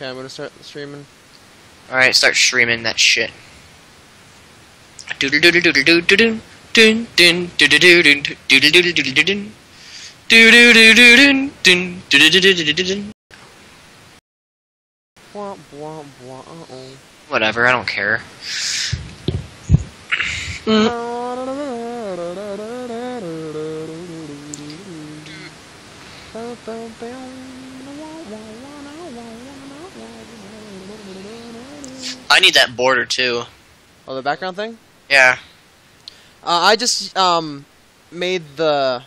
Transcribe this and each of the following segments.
Okay, I'm gonna start streaming. Alright, start streaming that shit. Whatever, I don't care. Mm. I need that border too. Oh, the background thing? Yeah. Uh, I just um made the.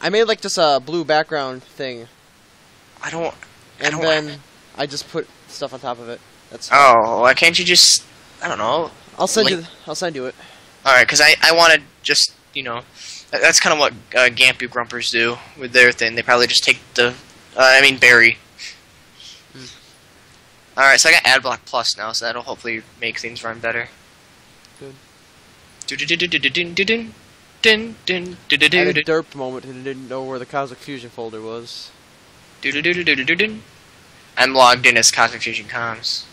I made like just a blue background thing, I don't. I and don't then I just put stuff on top of it. That's. Oh, why can't you just? I don't know. I'll send like- you. I'll send you it. All right, because I I wanted just you know, that's kind of what uh, Gampy Grumpers do with their thing. They probably just take the. Uh, I mean Barry. All right, so I got AdBlock Plus now, so that'll hopefully make things run better. Good. I had a derp moment and didn't know where the Cosmic Fusion folder was. I'm logged in as Cosmic Fusion Comms.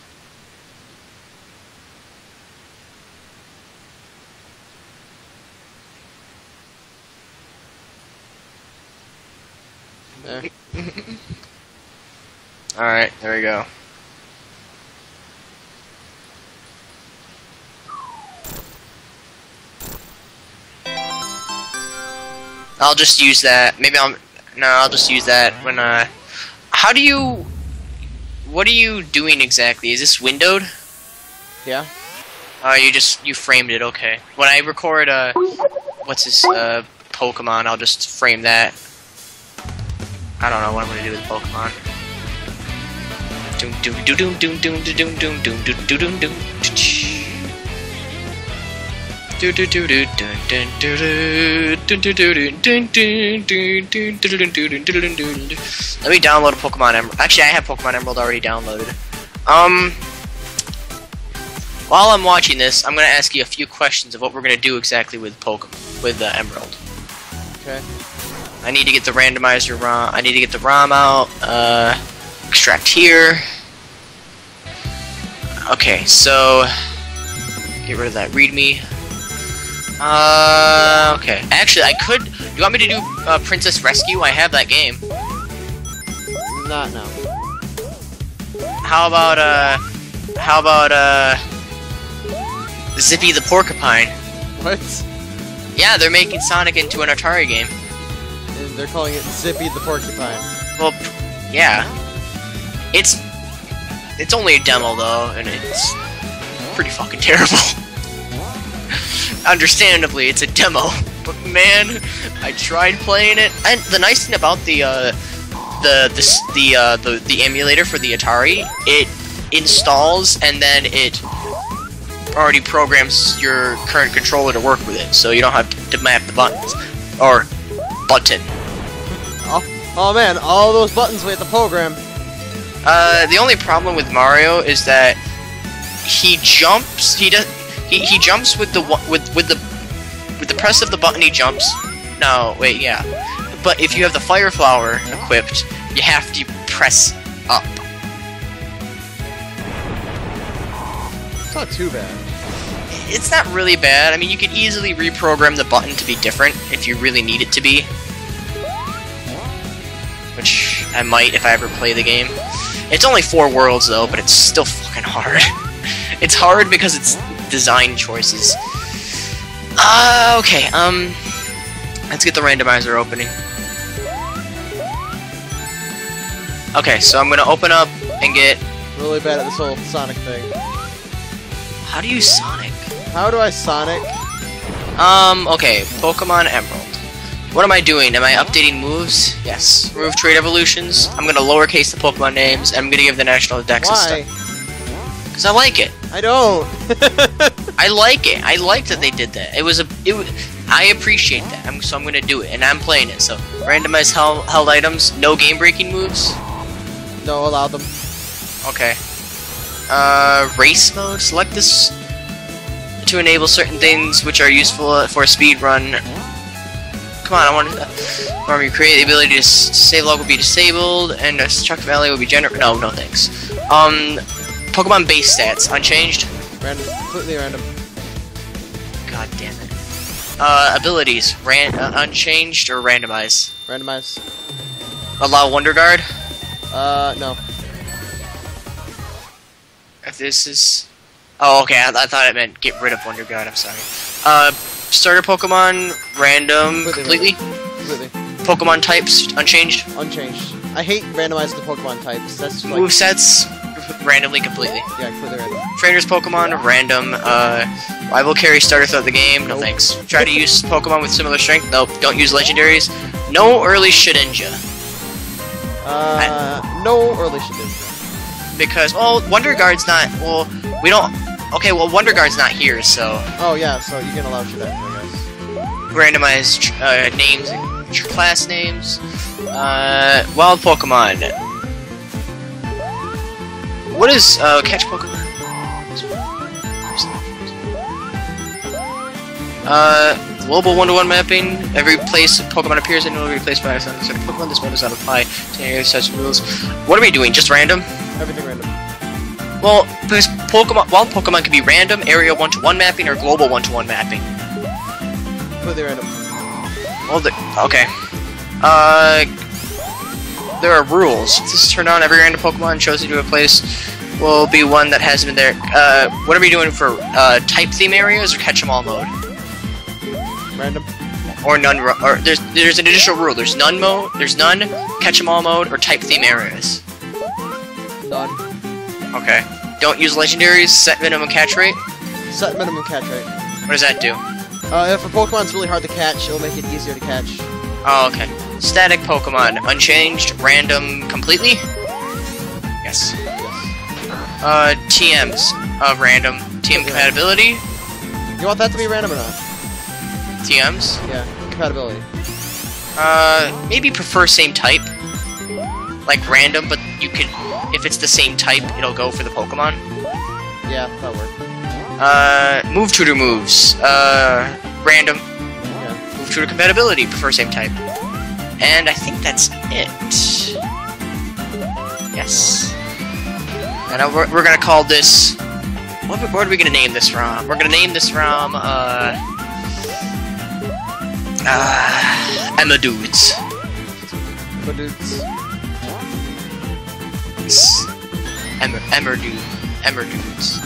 Alright, there we go. I'll just use that. Maybe I'll. No, I'll just use that when. Uh, how do you? What are you doing exactly? Is this windowed? Yeah. Oh, you just you framed it. Okay. When I record uh, what's his uh Pokemon, I'll just frame that. I don't know what I'm gonna do with Pokemon. Doom doom doom doom doom doom doom doom doom doom doom doom doom. Let me download Pokemon Emerald. Actually, I have Pokemon Emerald already downloaded. Um, while I'm watching this, I'm gonna ask you a few questions of what we're gonna do exactly with Pokemon with the Emerald. Okay. I need to get the randomizer ROM. I need to get the ROM out. Uh, extract here. Okay, so get rid of that README. Uh, okay. Actually, I could. You want me to do uh, Princess Rescue? I have that game. Not now. How about uh, how about uh, Zippy the Porcupine? What? Yeah, they're making Sonic into an Atari game. And they're calling it Zippy the Porcupine. Well, yeah. It's it's only a demo though, and it's pretty fucking terrible. Understandably, it's a demo, but man, I tried playing it. And the nice thing about the uh, the the the uh, the the emulator for the Atari, it installs and then it already programs your current controller to work with it, so you don't have to map the buttons or button. Oh, oh man, all those buttons we have to program. Uh, the only problem with Mario is that he jumps. He does. He, he jumps with the with with the with the press of the button. He jumps. No, wait, yeah. But if you have the fire flower equipped, you have to press up. It's not too bad. It's not really bad. I mean, you could easily reprogram the button to be different if you really need it to be. Which I might if I ever play the game. It's only four worlds though, but it's still fucking hard. it's hard because it's design choices. Uh, okay, um, let's get the randomizer opening. Okay, so I'm gonna open up and get. Really bad at this whole Sonic thing. How do you Sonic? How do I Sonic? Um, okay, Pokemon Emerald. What am I doing? Am I updating moves? Yes. Remove trade evolutions. I'm gonna lowercase the Pokemon names, and I'm gonna give the national dex Why? stuff. Because I like it. I don't. I like it. I like that they did that. It was a. It. Was, I appreciate that. I'm, so I'm gonna do it, and I'm playing it. So randomized held, held items, no game breaking moves. no, allow them. Okay. Uh, race mode. Select this to enable certain things which are useful for a speed run. come on, I want to. You create the ability to save log will be disabled, and a check value will be gener. No, no thanks. Um, Pokemon base stats unchanged. Random, completely random. God damn it. Uh, abilities ran uh, unchanged or randomized. Randomize. Allow Wonder Guard. Uh, no. If this is. Oh, okay. I, I thought it meant get rid of Wonder Guard. I'm sorry. Uh, starter Pokemon random Completely completely. Completely. Pokemon types unchanged. Unchanged. I hate randomizing the Pokemon types. That's like, Move sets randomly completely. yeah, completely random. Trainers Pokemon random. Uh, rival carry starter throughout the game. No Nope. thanks. Try to use Pokemon with similar strength. Nope. Don't use legendaries. No early Shedinja Uh, no early Shedinja. because well, Wonder Guard's not. Well, we don't. Okay, well, Wonder Guard's not here, so Oh yeah, so you can allow Shedinja, I guess. randomize tr- uh, names class names. Uh, wild Pokemon. What is uh, catch Pokemon? Uh, global one-to-one mapping. Every place a Pokemon appears in will be replaced by a certain Pokemon. This one does not apply to any of such rules. What are we doing? Just random? Everything random. Well, because Pokemon, wild Pokemon can be random, area one-to-one mapping, or global one-to-one mapping. Completely random. Well, the, okay. Uh, there are rules. If this is turned on, every random Pokemon chosen to a place will be one that hasn't been there. Uh, what are we doing for uh, type theme areas or catch 'em all mode? Random. Or none? Or there's there's an additional rule. There's none mode. There's none catch 'em all mode or type theme areas. None. Okay. Don't use legendaries. Set minimum catch rate. Set minimum catch rate. What does that do? Uh, if a Pokemon's really hard to catch, it'll make it easier to catch. Oh, okay. Static Pokemon, unchanged, random, completely. Yes. Uh, TMs of random. TM compatibility. You want that to be random or not? TMs. Yeah, compatibility. Uh, maybe prefer same type. Like random, but you can, if it's the same type, it'll go for the Pokemon. Yeah, that'll work. Uh, move tutor moves. Uh, random. Yeah. Move tutor compatibility, prefer same type. And I think that's it. Yes. And we're, we're gonna call this. What, what are we gonna name this from? We're gonna name this from, uh. Uh. Emma Dudes. But dudes. Emmer, Emmer Dude. Emmer Dudes.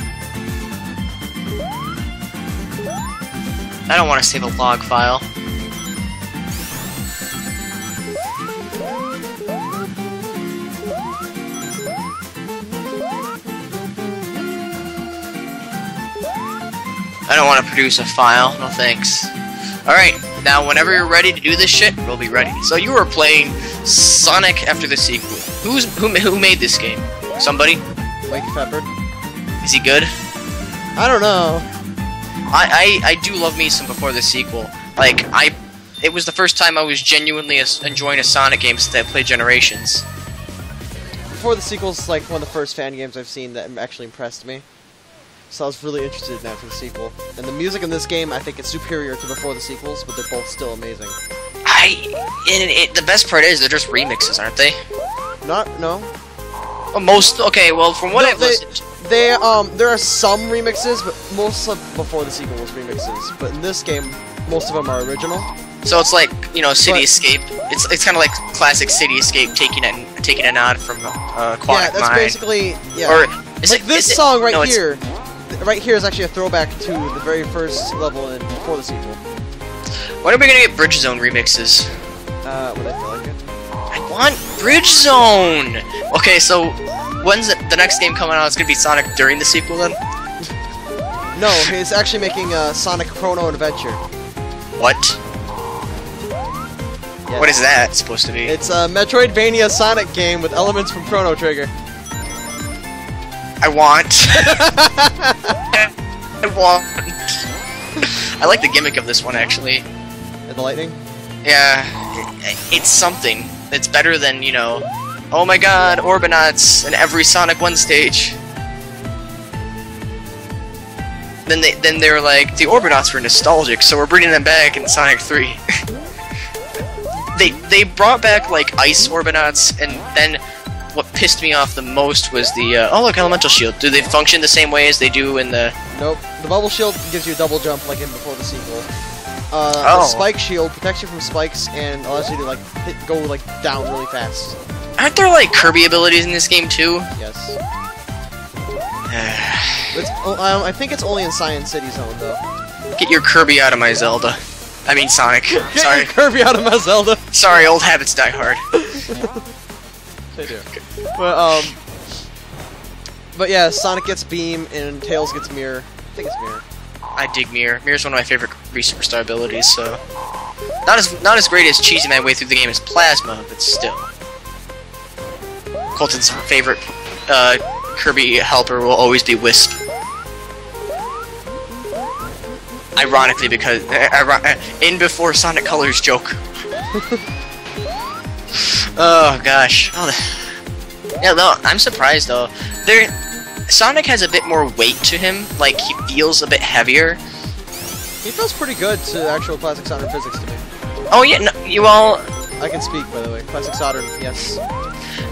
I don't want to save a log file. I don't want to produce a file, no thanks. Alright, now whenever you're ready to do this shit, we'll be ready. So you were playing Sonic after the sequel. Who's who, who made this game? Somebody? Mike Peppered. Is he good? I don't know. I, I, I do love me some before the sequel. Like, I... It was the first time I was genuinely enjoying a Sonic game since I played Generations. Before the sequel's like one of the first fan games I've seen that actually impressed me. So I was really interested in that for the sequel. And the music in this game, I think, is superior to before the sequels, but they're both still amazing. I... It, the best part is they're just remixes, aren't they? Not no. Well, most... Okay, well, from what No, I've they- listened. They um there are some remixes, but most of before the sequel was remixes. But in this game, most of them are original. So it's like, you know, City Escape. It's it's kind of like classic City Escape taking it taking a nod from uh, yeah, that's basically yeah. Or is like it this is it- song right no, here, right here is actually a throwback to the very first level in before the sequel. When are we gonna get Bridge Zone remixes? Uh, when I feel like it. I want Bridge Zone. Okay, so when's the, the next game coming out? It's gonna be Sonic during the sequel then. No, he's actually making a Sonic Chrono Adventure. What? Yes. What is that supposed to be? It's a Metroidvania Sonic game with elements from Chrono Trigger. I want. I want. I like the gimmick of this one actually. And the lightning. Yeah, it, it's something. It's better than you know. Oh my God, Orbinauts in every Sonic One stage. Then they then they were like the Orbinauts were nostalgic, so we're bringing them back in Sonic Three. they they brought back like ice orbinauts, and then what pissed me off the most was the uh, oh look elemental shield. Do they function the same way as they do in the? Nope. The bubble shield gives you a double jump like in before the sequel. Uh, Oh. The spike shield protects you from spikes and allows you to like hit, go like down really fast. Aren't there like Kirby abilities in this game too? Yes. It's, oh, um, I think it's only in Science City Zone though. Get your Kirby out of my Zelda. I mean Sonic. Get Sorry, your Kirby out of my Zelda. sorry. Old habits die hard. They do. But um. But yeah, Sonic gets Beam and Tails gets Mirror. I think it's Mirror. I dig Mirror. Mirror's one of my favorite superstar abilities. So not as not as great as cheesing my way through the game as Plasma, but still. Colton's favorite uh, Kirby helper will always be Wisp. Ironically, because uh, uh, in before Sonic Colors joke. oh gosh. Oh, the- yeah, no, I'm surprised though. There, Sonic has a bit more weight to him. Like he feels a bit heavier. He feels pretty good to actual classic Saturn physics to me. Oh yeah, no, you all I can speak by the way. Classic Saturn, yes.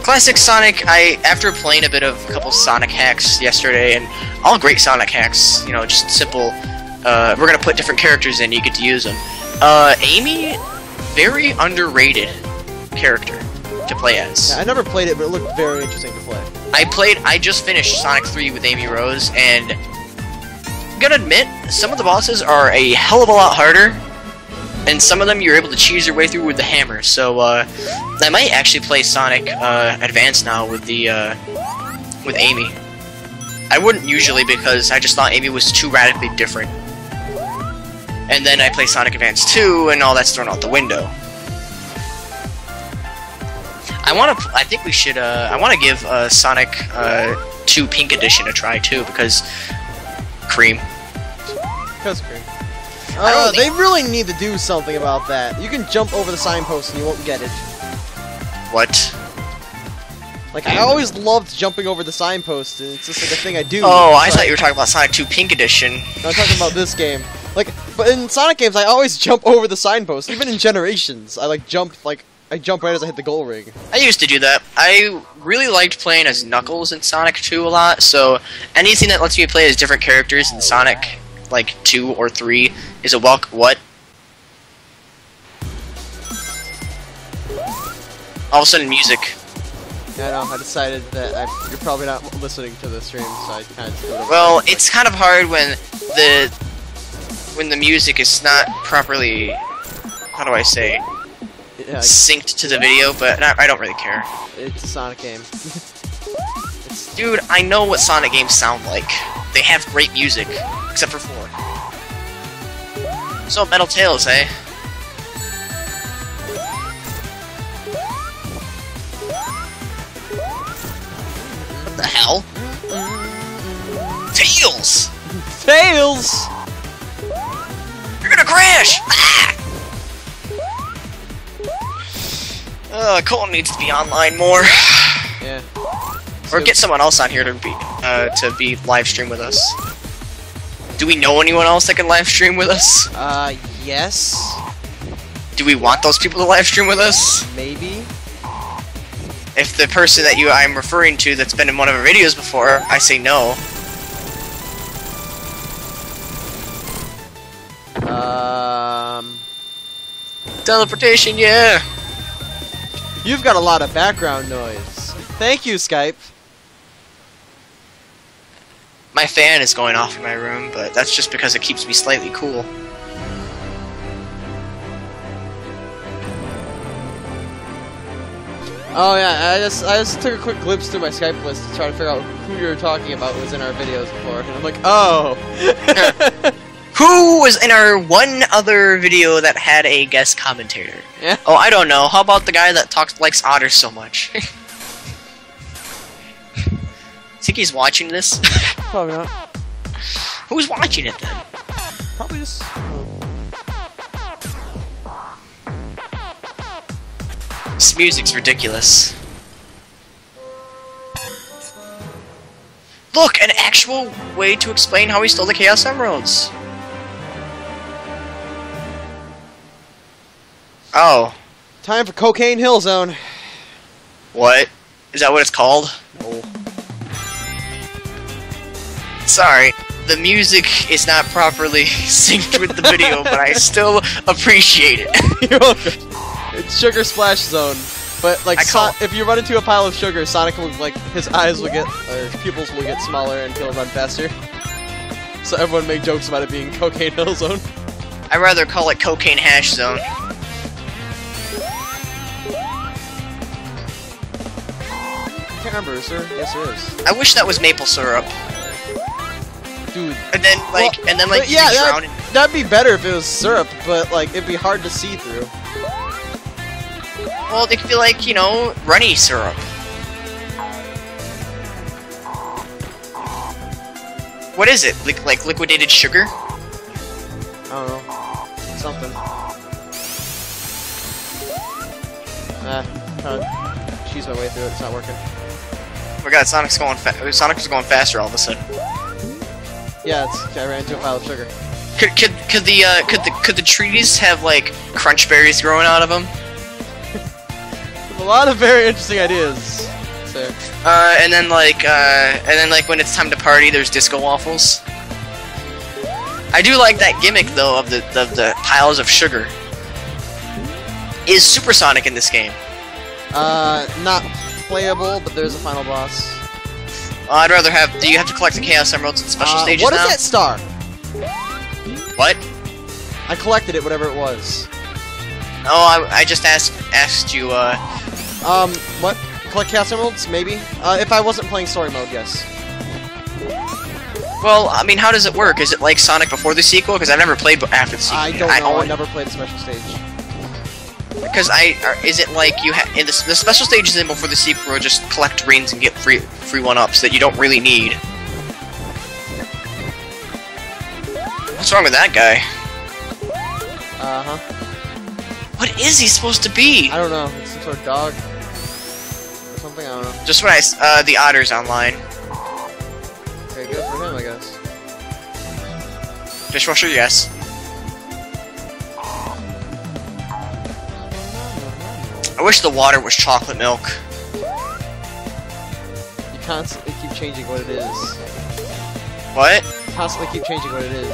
classic Sonic. I after playing a bit of a couple Sonic hacks yesterday, and all great Sonic hacks. You know, just simple. Uh, we're gonna put different characters in. You get to use them. Uh, Amy, very underrated character to play as. Yeah, I never played it, but it looked very interesting to play. I played. I just finished Sonic 3 with Amy Rose, and I'm gonna admit some of the bosses are a hell of a lot harder, and some of them you're able to cheese your way through with the hammer. So uh, I might actually play Sonic uh, Advance now with the uh, with Amy. I wouldn't usually because I just thought Amy was too radically different. And then I play Sonic Advance 2, and all that's thrown out the window. I want to. I think we should. Uh, I want to give uh, Sonic uh, 2 Pink Edition a try too because cream. Because cream. I Uh, don't they really need to do something about that. You can jump over the signpost and you won't get it. What? Like I always loved jumping over the signpost, and it's just like a thing I do. Oh, I thought you were talking about Sonic 2 Pink Edition. No, I'm talking about this game. Like, but in Sonic games, I always jump over the signpost. Even in Generations, I like jump like I jump right as I hit the goal ring. I used to do that. I really liked playing as Knuckles in Sonic 2 a lot. So anything that lets me play as different characters in Sonic, like 2 or 3, is a welcome. What? All of a sudden, music. Yeah, I know. I decided that I, you're probably not listening to the stream, so I kind of. Well, it's kind of hard when the when the music is not properly. How do I say? Yeah, synced to the video, but I I don't really care. it's a Sonic game. Dude, I know what Sonic games sound like. They have great music, except for 4. So, Metal Tails, eh? What the hell? Tails! Tails. You're gonna crash! Ah! Uh, Colton needs to be online more. Yeah. Or get someone else on here to be uh, to be live stream with us. Do we know anyone else that can live stream with us? Uh, yes, Do we want those people to live stream with us? maybe. If the person that you I'm referring to that's been in one of our videos before, I say no. Um, Teleportation, yeah. You've got a lot of background noise. Thank you, Skype. My fan is going off in my room, but that's just because it keeps me slightly cool. Oh yeah, I just I just took a quick glimpse through my Skype list to try to figure out who you were talking about was in our videos before, and I'm like, oh. Who was in our one other video that had a guest commentator? Yeah. Oh, I don't know. How about the guy that talks likes otters so much? Think he's watching this? Probably not. Who's watching it then? Probably just. This music's ridiculous. Look, an actual way to explain how he stole the Chaos Emeralds. Oh, Time for Cocaine Hill Zone. What? Is that what it's called? Oh. Sorry, the music is not properly synced with the video, but I still appreciate it. You're welcome. It's Sugar Splash Zone. But like, I Son- if you run into a pile of sugar, Sonic will like his eyes will get or his pupils will get smaller and he'll run faster. So everyone make jokes about it being Cocaine Hill Zone. I'd rather call it Cocaine Hash Zone. Can't remember, is? Yes, there is. I wish that was maple syrup. Dude, And then, like, Well, and then, like, yeah, that, that'd be better if it was syrup, but like it'd be hard to see through. Well, it could be like, you know, runny syrup. What is it? Like, like liquidated sugar? I don't know. Something. Ah, to cheese my way through it. It's not working. Oh my god, Sonic's going fa- Sonic is going faster all of a sudden. Yeah, it's, I ran into a pile of sugar. Could, could, could the, uh, could the, could the trees have, like, crunch berries growing out of them? A lot of very interesting ideas. So, Uh, and then, like, uh, and then, like, when it's time to party, there's disco waffles. I do like that gimmick, though, of the, of the piles of sugar. Is Supersonic in this game? uh, not playable, but there's a final boss. Uh, I'd rather have. Do you have to collect the Chaos Emeralds in special Uh, stages what is now? that star? What? I collected it, whatever it was. Oh, I, I just asked asked you. Uh, Um, what? Collect Chaos Emeralds? Maybe? Uh, if I wasn't playing story mode, yes. well, I mean, how does it work? Is it like Sonic before the sequel? Because I've never played after the sequel. I don't know. I always- never played the special stage. Because I, or is it like you have in the, the special stages in before the sequel just collect rings and get free free one ups that you don't really need. What's wrong with that guy? Uh huh. What is he supposed to be? I don't know. It's some sort of dog. Or something, I don't know. Just when I uh the otters online. Okay, good for him, I guess. Dishwasher, yes. I wish the water was chocolate milk. You constantly keep changing what it is. What? You constantly keep changing what it is.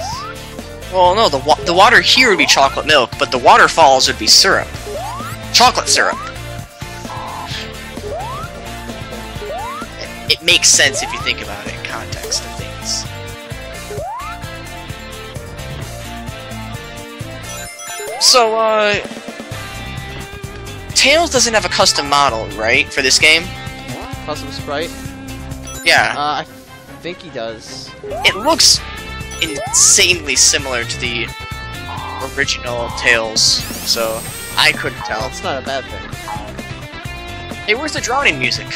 Well, no, the wa- the water here would be chocolate milk, but the waterfalls would be syrup. Chocolate syrup. It, it makes sense if you think about it in context of things. So, uh... Tails doesn't have a custom model, right, for this game? Custom sprite? Yeah. Uh, I think he does. it looks insanely similar to the original Tails, so I couldn't tell. It's not a bad thing. Hey, where's the drowning music?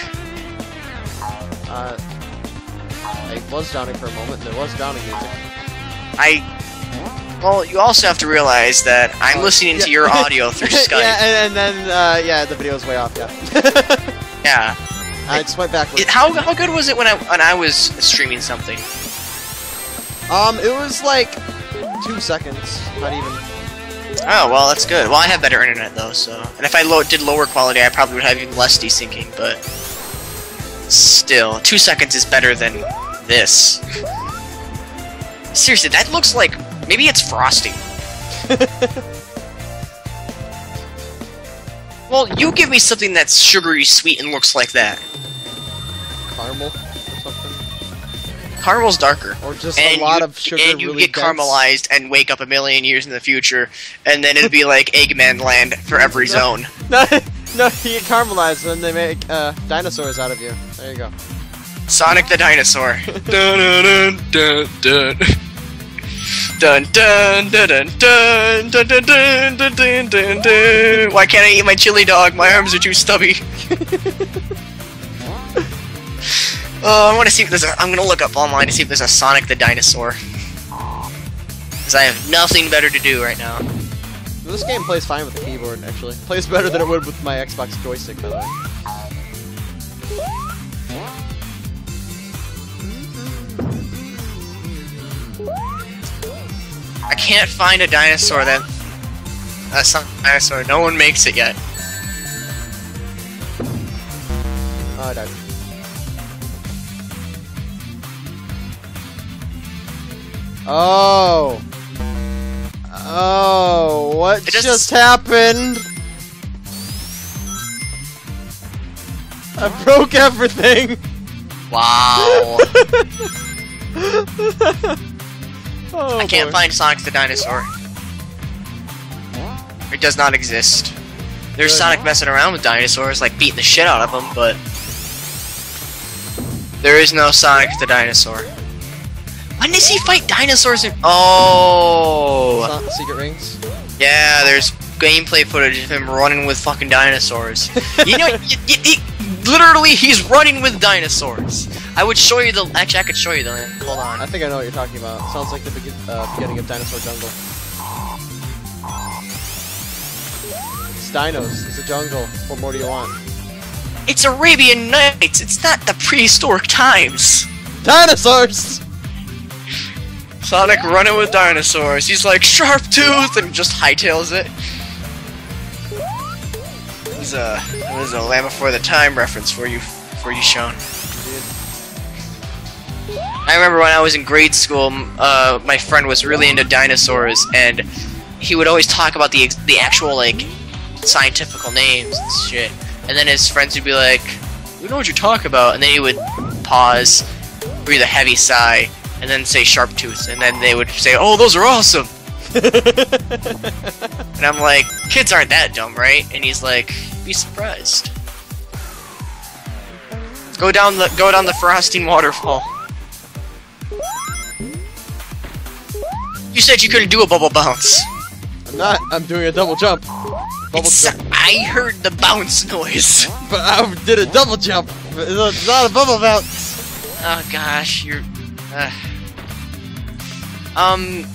Uh, I was drowning for a moment, there was drowning music. I. Well, you also have to realize that I'm Oh, listening to your audio through Skype. yeah, and, and then, uh, yeah, the video's way off, yeah. yeah. I just went backwards. It- how how good was it when I when I was streaming something? Um, it was like two seconds, not even. Oh well, that's good. Well, I have better internet though, so and if I lo- did lower quality, I probably would have even less desyncing. But still, two seconds is better than this. Seriously, that looks like maybe it's frosting. Well, you give me something that's sugary sweet and looks like that. Caramel or something, Caramel's darker. or just and a lot you, of sugar. and you really get dense. caramelized and wake up a million years in the future, and then it'd be like Eggman Land for every No. zone. No, no, you get caramelized, and then they make uh, dinosaurs out of you. There you go. Sonic the Dinosaur. dun dun dun dun dun. Dun dun dun dun dun dun dun dun dun. Why can't I eat my chili dog? My arms are too stubby. Oh, I want to see if there's a. I'm gonna look up online to see if there's a Sonic the Dinosaur. Because I have nothing better to do right now. This game plays fine with the keyboard, actually. Plays better than it would with my Xbox joystick. can't find a dinosaur that... A dinosaur. No one makes it yet. Oh. Oh. Oh, what just... just... happened? I broke everything. Wow. oh, I can't boy. find Sonic the Dinosaur. It does not exist. There's Good. Sonic messing around with dinosaurs, like beating the shit out of them, but there is no Sonic the Dinosaur. When does he fight dinosaurs? In- oh, Secret rings. yeah. There's gameplay footage of him running with fucking dinosaurs. you know, y- literally, he's running with dinosaurs. I would show you the. Actually, I could show you the. Hold on. I think I know what you're talking about. Sounds like the begin- uh, beginning of Dinosaur Jungle. It's dinos. It's a jungle. What more do you want? It's Arabian Nights. It's not the prehistoric times. Dinosaurs! Sonic running with dinosaurs. He's like sharp tooth and just hightails it. It was a it was a Land Before the Time reference for you for you, Sean. I remember when I was in grade school, uh, my friend was really into dinosaurs, and he would always talk about the the actual like scientific names and shit. And then his friends would be like, "We know what you're talking about," and then he would pause, breathe a heavy sigh, and then say sharp tooth, and then they would say, "Oh, those are awesome." And I'm like, "Kids aren't that dumb, right?" And he's like, "Be surprised." Go down the go down the frosting waterfall. You said you couldn't do a bubble bounce. I'm not. I'm doing a double jump. Double jump. I heard the bounce noise. But I did a double jump. It's not a bubble bounce. Oh gosh, you're. Uh. Um.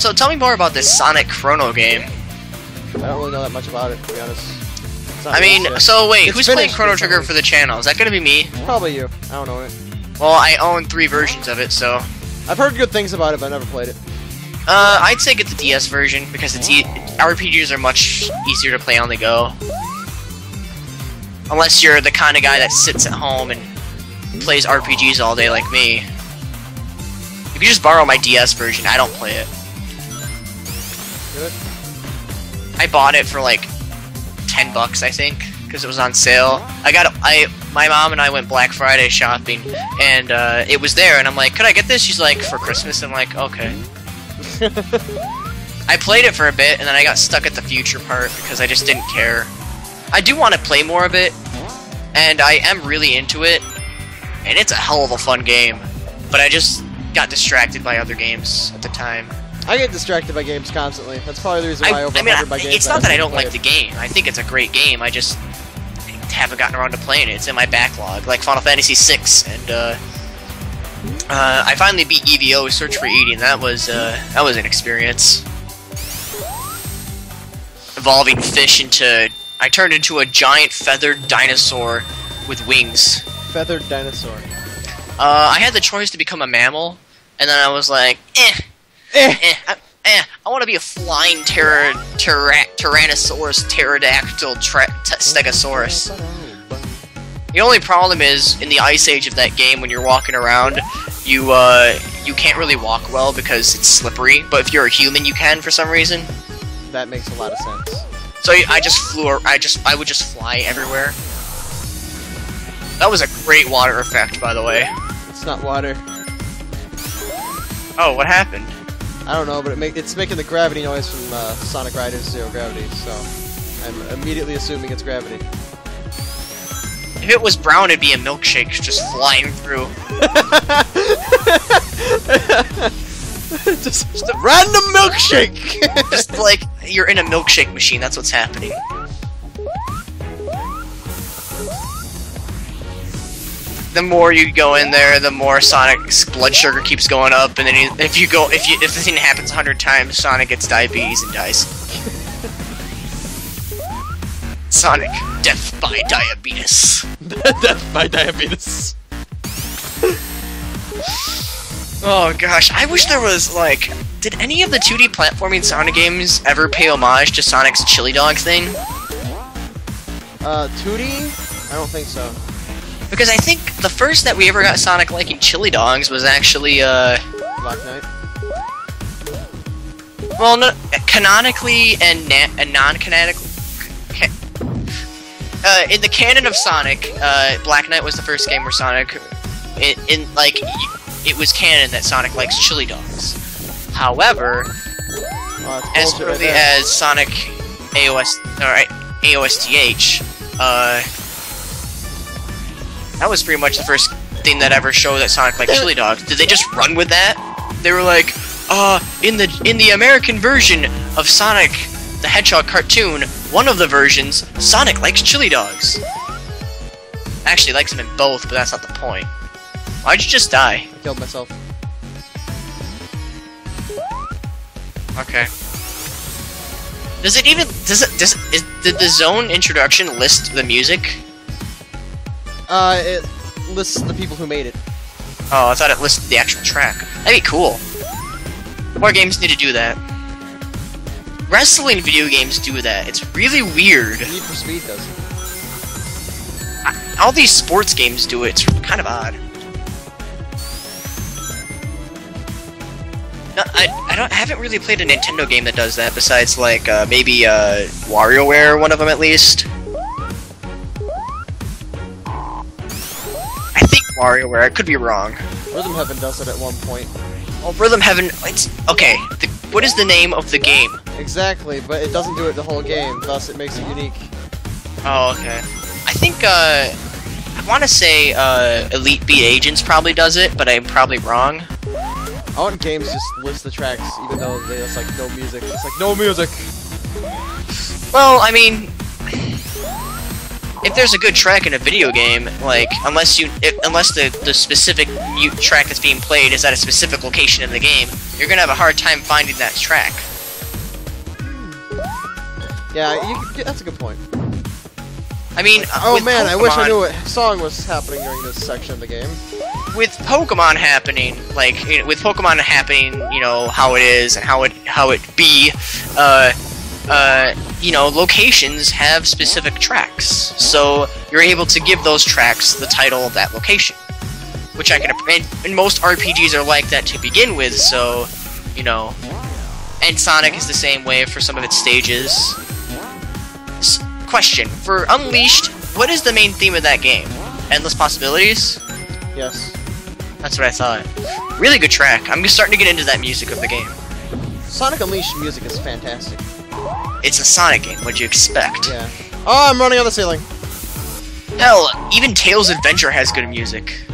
So tell me more about this Sonic Chrono game. I don't really know that much about it, to be honest. I mean, so wait, It's who's playing Chrono Trigger for the channel? Is that gonna be me? probably you. I don't know it. Well, I own three versions of it, so. I've heard good things about it, but I never played it. Uh, I'd say get the DS version because it's e- RPGs are much easier to play on the go. Unless you're the kind of guy that sits at home and plays RPGs all day like me. You can just borrow my DS version. I don't play it. Good. I bought it for like ten bucks, I think, because it was on sale. I got I my mom and I went Black Friday shopping, and uh, it was there, and I'm like, could I get this? She's like, for Christmas. I'm like, okay. I played it for a bit, and then I got stuck at the future part because I just didn't care. I do want to play more of it, and I am really into it, and it's a hell of a fun game. But I just got distracted by other games at the time. I get distracted by games constantly. That's probably the reason why I, I, over I mean, by games. it's not that I don't like the game. I think it's a great game. I just haven't gotten around to playing it. It's in my backlog, like Final Fantasy VI, and uh, uh, I finally beat EVO Search for and that was uh, that was an experience. Evolving fish into, I turned into a giant feathered dinosaur with wings. Feathered dinosaur. Uh, I had the choice to become a mammal, and then I was like, eh, Eh. eh, I, eh, I want to be a flying terra, terra, Tyrannosaurus pterodactyl stegosaurus. The only problem is in the ice age of that game when you're walking around, you uh, you can't really walk well because it's slippery. But if you're a human, you can for some reason. That makes a lot of sense. So I just flew. I just I would just fly everywhere. That was a great water effect, by the way. It's not water. Oh, what happened? I don't know, but it make, it's making the gravity noise from uh, Sonic Riders Zero Gravity, so I'm immediately assuming it's gravity. If it was brown, it'd be a milkshake just flying through. just, just a random milkshake. Just like you're in a milkshake machine. That's what's happening. The more you go in there, the more Sonic's blood sugar keeps going up, and then he, if you go, if you, if the thing happens a hundred times, Sonic gets diabetes and dies. Sonic, death by diabetes. Death by diabetes. Oh gosh, I wish there was like, did any of the 2D platforming Sonic games ever pay homage to Sonic's chili dog thing? Uh, 2D? I don't think so. Because I think the first that we ever got Sonic liking chili dogs was actually, uh, Black Knight. well, no, canonically and, and non-canonically. Uh, in the canon of Sonic, uh, Black Knight was the first game where Sonic, in, in like, it was canon that Sonic likes chili dogs. However, as bullshit right early as Sonic AOS or AOSTH, uh, that was pretty much the first thing that ever showed that Sonic liked chili dogs. Did they just run with that? They were like, uh, in the in the American version of Sonic the Hedgehog cartoon, one of the versions, Sonic likes chili dogs. Actually, likes them in both, but that's not the point. Why'd you just die? I killed myself. Okay. Does it even does it does is, did the zone introduction list the music? Uh, it lists the people who made it. Oh, I thought it listed the actual track. That'd be cool. More games need to do that. Wrestling video games do that. It's really weird. Need for Speed does. All these sports games do it. It's kind of odd. No, I, I don't I haven't really played a Nintendo game that does that besides like uh, maybe uh, WarioWare, one of them at least. WarioWare. I could be wrong. Rhythm Heaven does it at one point. Oh, Rhythm Heaven. It's okay. The, what is the name of the game? Exactly, but it doesn't do it the whole game, thus it makes it unique. Oh, okay. I think uh, I want to say uh, Elite Beat Agents probably does it, but I'm probably wrong. I want games just list the tracks, even though there's like no music. It's like no music. Well, I mean, if there's a good track in a video game, like unless you, if, unless the the specific mu- track that's being played is at a specific location in the game, you're gonna have a hard time finding that track. Yeah, you, that's a good point. I mean, uh, Oh man, I wish I knew what song was happening during this section of the game. with Pokemon happening, like you know, with Pokemon happening, you know how it is and how it how it be. Uh, uh, you know, locations have specific tracks, so you're able to give those tracks the title of that location, which I can. And, and most RPGs are like that to begin with, so you know. And Sonic is the same way for some of its stages. Question for Unleashed: What is the main theme of that game? Endless possibilities. Yes. That's what I thought. Really good track. I'm just starting to get into that music of the game. Sonic Unleashed music is fantastic. It's a Sonic game. What'd you expect? Yeah. Oh, I'm running on the ceiling. Hell, even Tails Adventure has good music.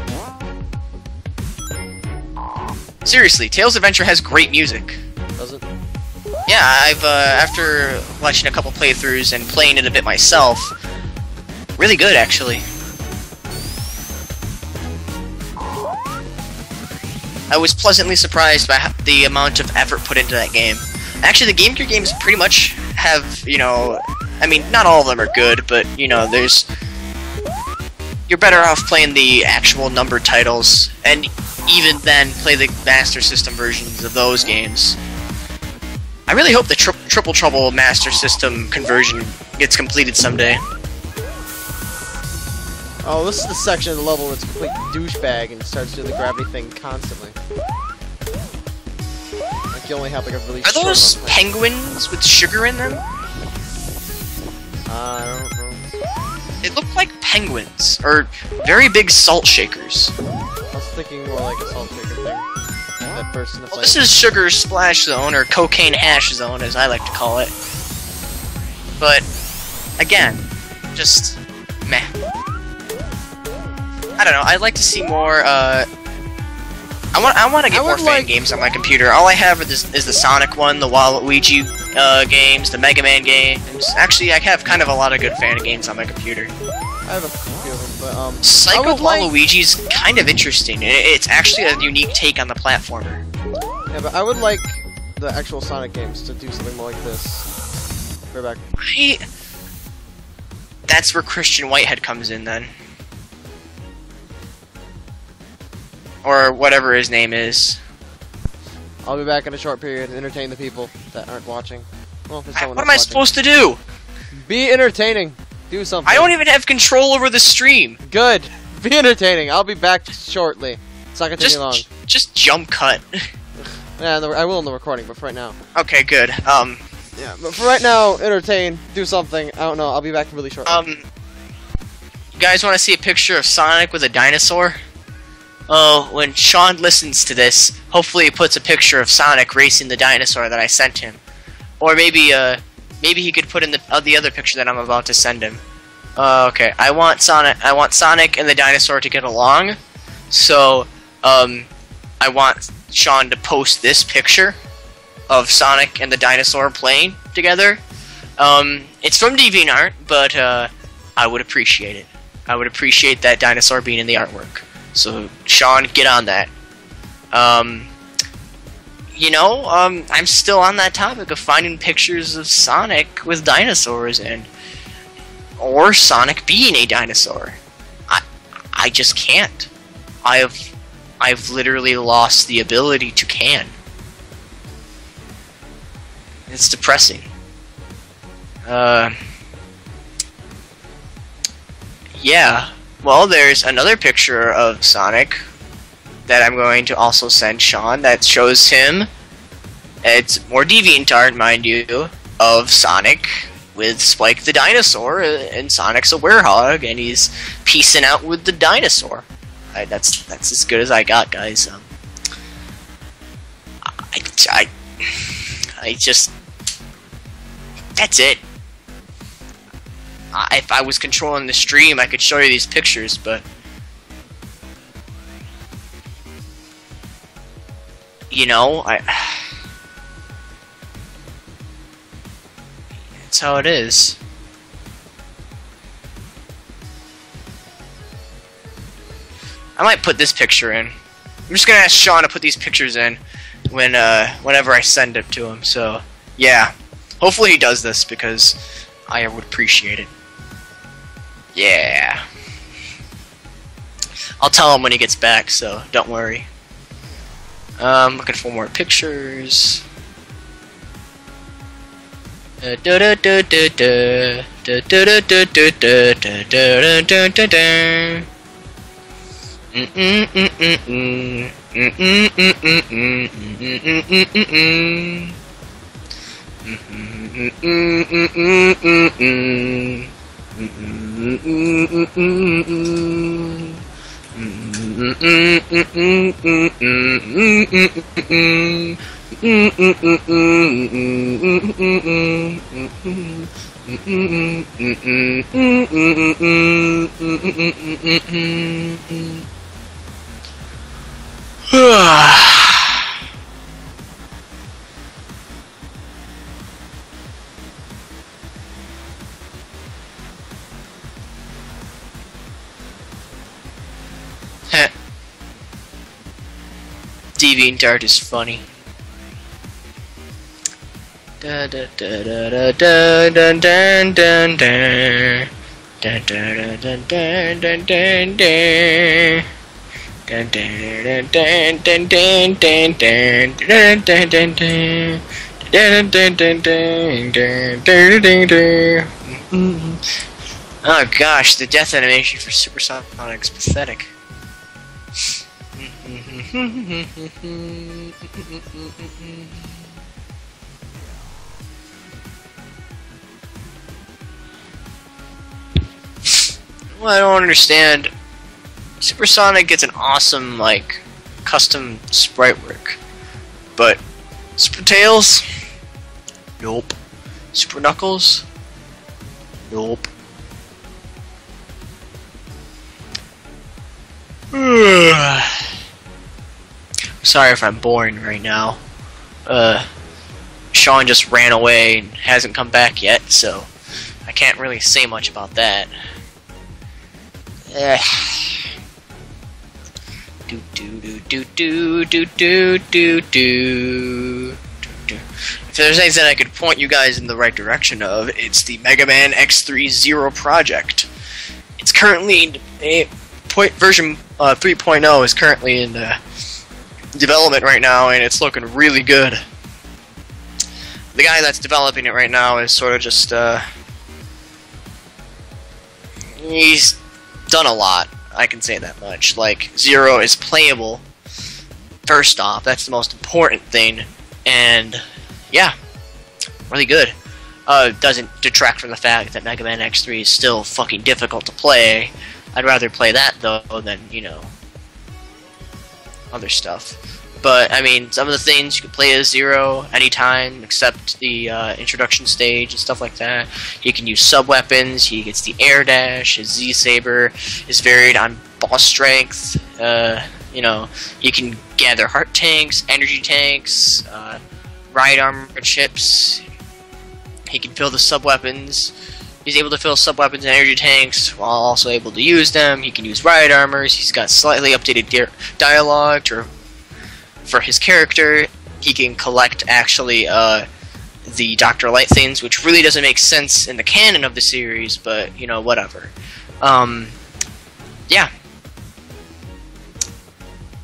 Seriously, Tails Adventure has great music. Does it? Yeah, I've uh, after watching a couple playthroughs and playing it a bit myself, really good actually. I was pleasantly surprised by the amount of effort put into that game. Actually, the Game Gear games pretty much have, you know, I mean, not all of them are good, but you know, there's you're better off playing the actual numbered titles, and even then play the Master System versions of those games. I really hope the tri- Triple Trouble Master System conversion gets completed someday. Oh, this is the section of the level where it's a complete douchebag and starts doing the gravity thing constantly. You only have like a really Are those penguins with sugar in them? Uh, I don't know. They look like penguins, or very big salt shakers. I was thinking more like a salt shaker thing. That into Well, this is Sugar Splash Zone, or Cocaine Hash Zone, as I like to call it. But, again, just meh. I don't know. I'd like to see more. Uh, I want. I want to I get more would fan like- games on my computer. All I have is, is the Sonic one, the Waluigi uh, games, the Mega Man games. Actually, I have kind of a lot of good fan games on my computer. I have a few of them, but um, I Psycho would like- kind of interesting. It's actually a unique take on the platformer. yeah, but I would like the actual Sonic games to do something more like this. Go back. I... That's where Christian Whitehead comes in then. Or whatever his name is. I'll be back in a short period and entertain the people that aren't watching. Well, if What am I watching. supposed to do? Be entertaining. Do something. I don't even have control over the stream. Good. Be entertaining. I'll be back shortly. It's not gonna take Just, me long. just jump cut. Yeah, the, I will in the recording, but for right now. okay, good. Um, Yeah, but for right now, entertain. Do something. I don't know. I'll be back really shortly. um, you guys want to see a picture of Sonic with a dinosaur? Oh, when Sean listens to this, hopefully he puts a picture of Sonic racing the dinosaur that I sent him, or maybe uh, maybe he could put in the uh, the other picture that I'm about to send him. Uh, okay, I want Sonic. I want Sonic and the dinosaur to get along, so um, I want Sean to post this picture of Sonic and the dinosaur playing together. Um, it's from DeviantArt, but uh, I would appreciate it. I would appreciate that dinosaur being in the artwork. So, Sean, get on that. Um, you know, um, I'm still on that topic of finding pictures of Sonic with dinosaurs and or Sonic being a dinosaur. I I just can't. I have I've literally lost the ability to can. It's depressing. Uh Yeah. Well, there's another picture of Sonic that I'm going to also send Sean that shows him. It's more DeviantArt, mind you, of Sonic with Spike the dinosaur, uh, and Sonic's a werehog, and he's piecing out with the dinosaur. I, that's that's as good as I got, guys. Um, I, I, I just that's it. If I was controlling the stream, I could show you these pictures, but you know, I. That's how it is. I might put this picture in. I'm just gonna ask Sean to put these pictures in when uh whenever I send it to him. So yeah, hopefully he does this because I would appreciate it. Yeah. I'll tell him when he gets back, so don't worry. Um, looking for more pictures. Ah. Uh, da da da da da da da da da da da da da da da da. Mm mm mm mm mm mm mm mm mm mm mm mm mm mm mm. Mm mm mm mm mm mm mm. Mm mm mm mm mm mm. Mm mm mm mm mm mm mm mm mm. DeviantArt is funny. Da da da da Oh gosh, the death animation for Supersonic's pathetic. Well, I don't understand. Supersonic gets an awesome, like, custom sprite work. But, Super Tails? Nope. Super Knuckles? Nope. Sorry if I'm boring right now. Uh, Sean just ran away and hasn't come back yet, so I can't really say much about that. Eh. Do do do do do do do do do. If there's anything I could point you guys in the right direction of, it's the Mega Man X3 Zero project. It's currently a point version uh, 3.0 is currently in uh, development right now, and it's looking really good. The guy that's developing it right now is sort of just uh, he's done a lot. I can say that much. Like Zero is playable. First off, that's the most important thing, and yeah, really good. Uh, doesn't detract from the fact that Mega Man X3 is still fucking difficult to play. I'd rather play that though than you know other stuff. But I mean, some of the things you can play as Zero anytime except the uh, introduction stage and stuff like that. He can use sub weapons. He gets the air dash. His Z saber is varied on boss strength. Uh, you know, you can gather heart tanks, energy tanks, uh, ride armor chips. He can fill the sub weapons. He's able to fill sub weapons and energy tanks while also able to use them. He can use ride armors. He's got slightly updated di dialogue to for his character. He can collect actually uh, the Doctor Light things, which really doesn't make sense in the canon of the series, but you know whatever. Um, yeah,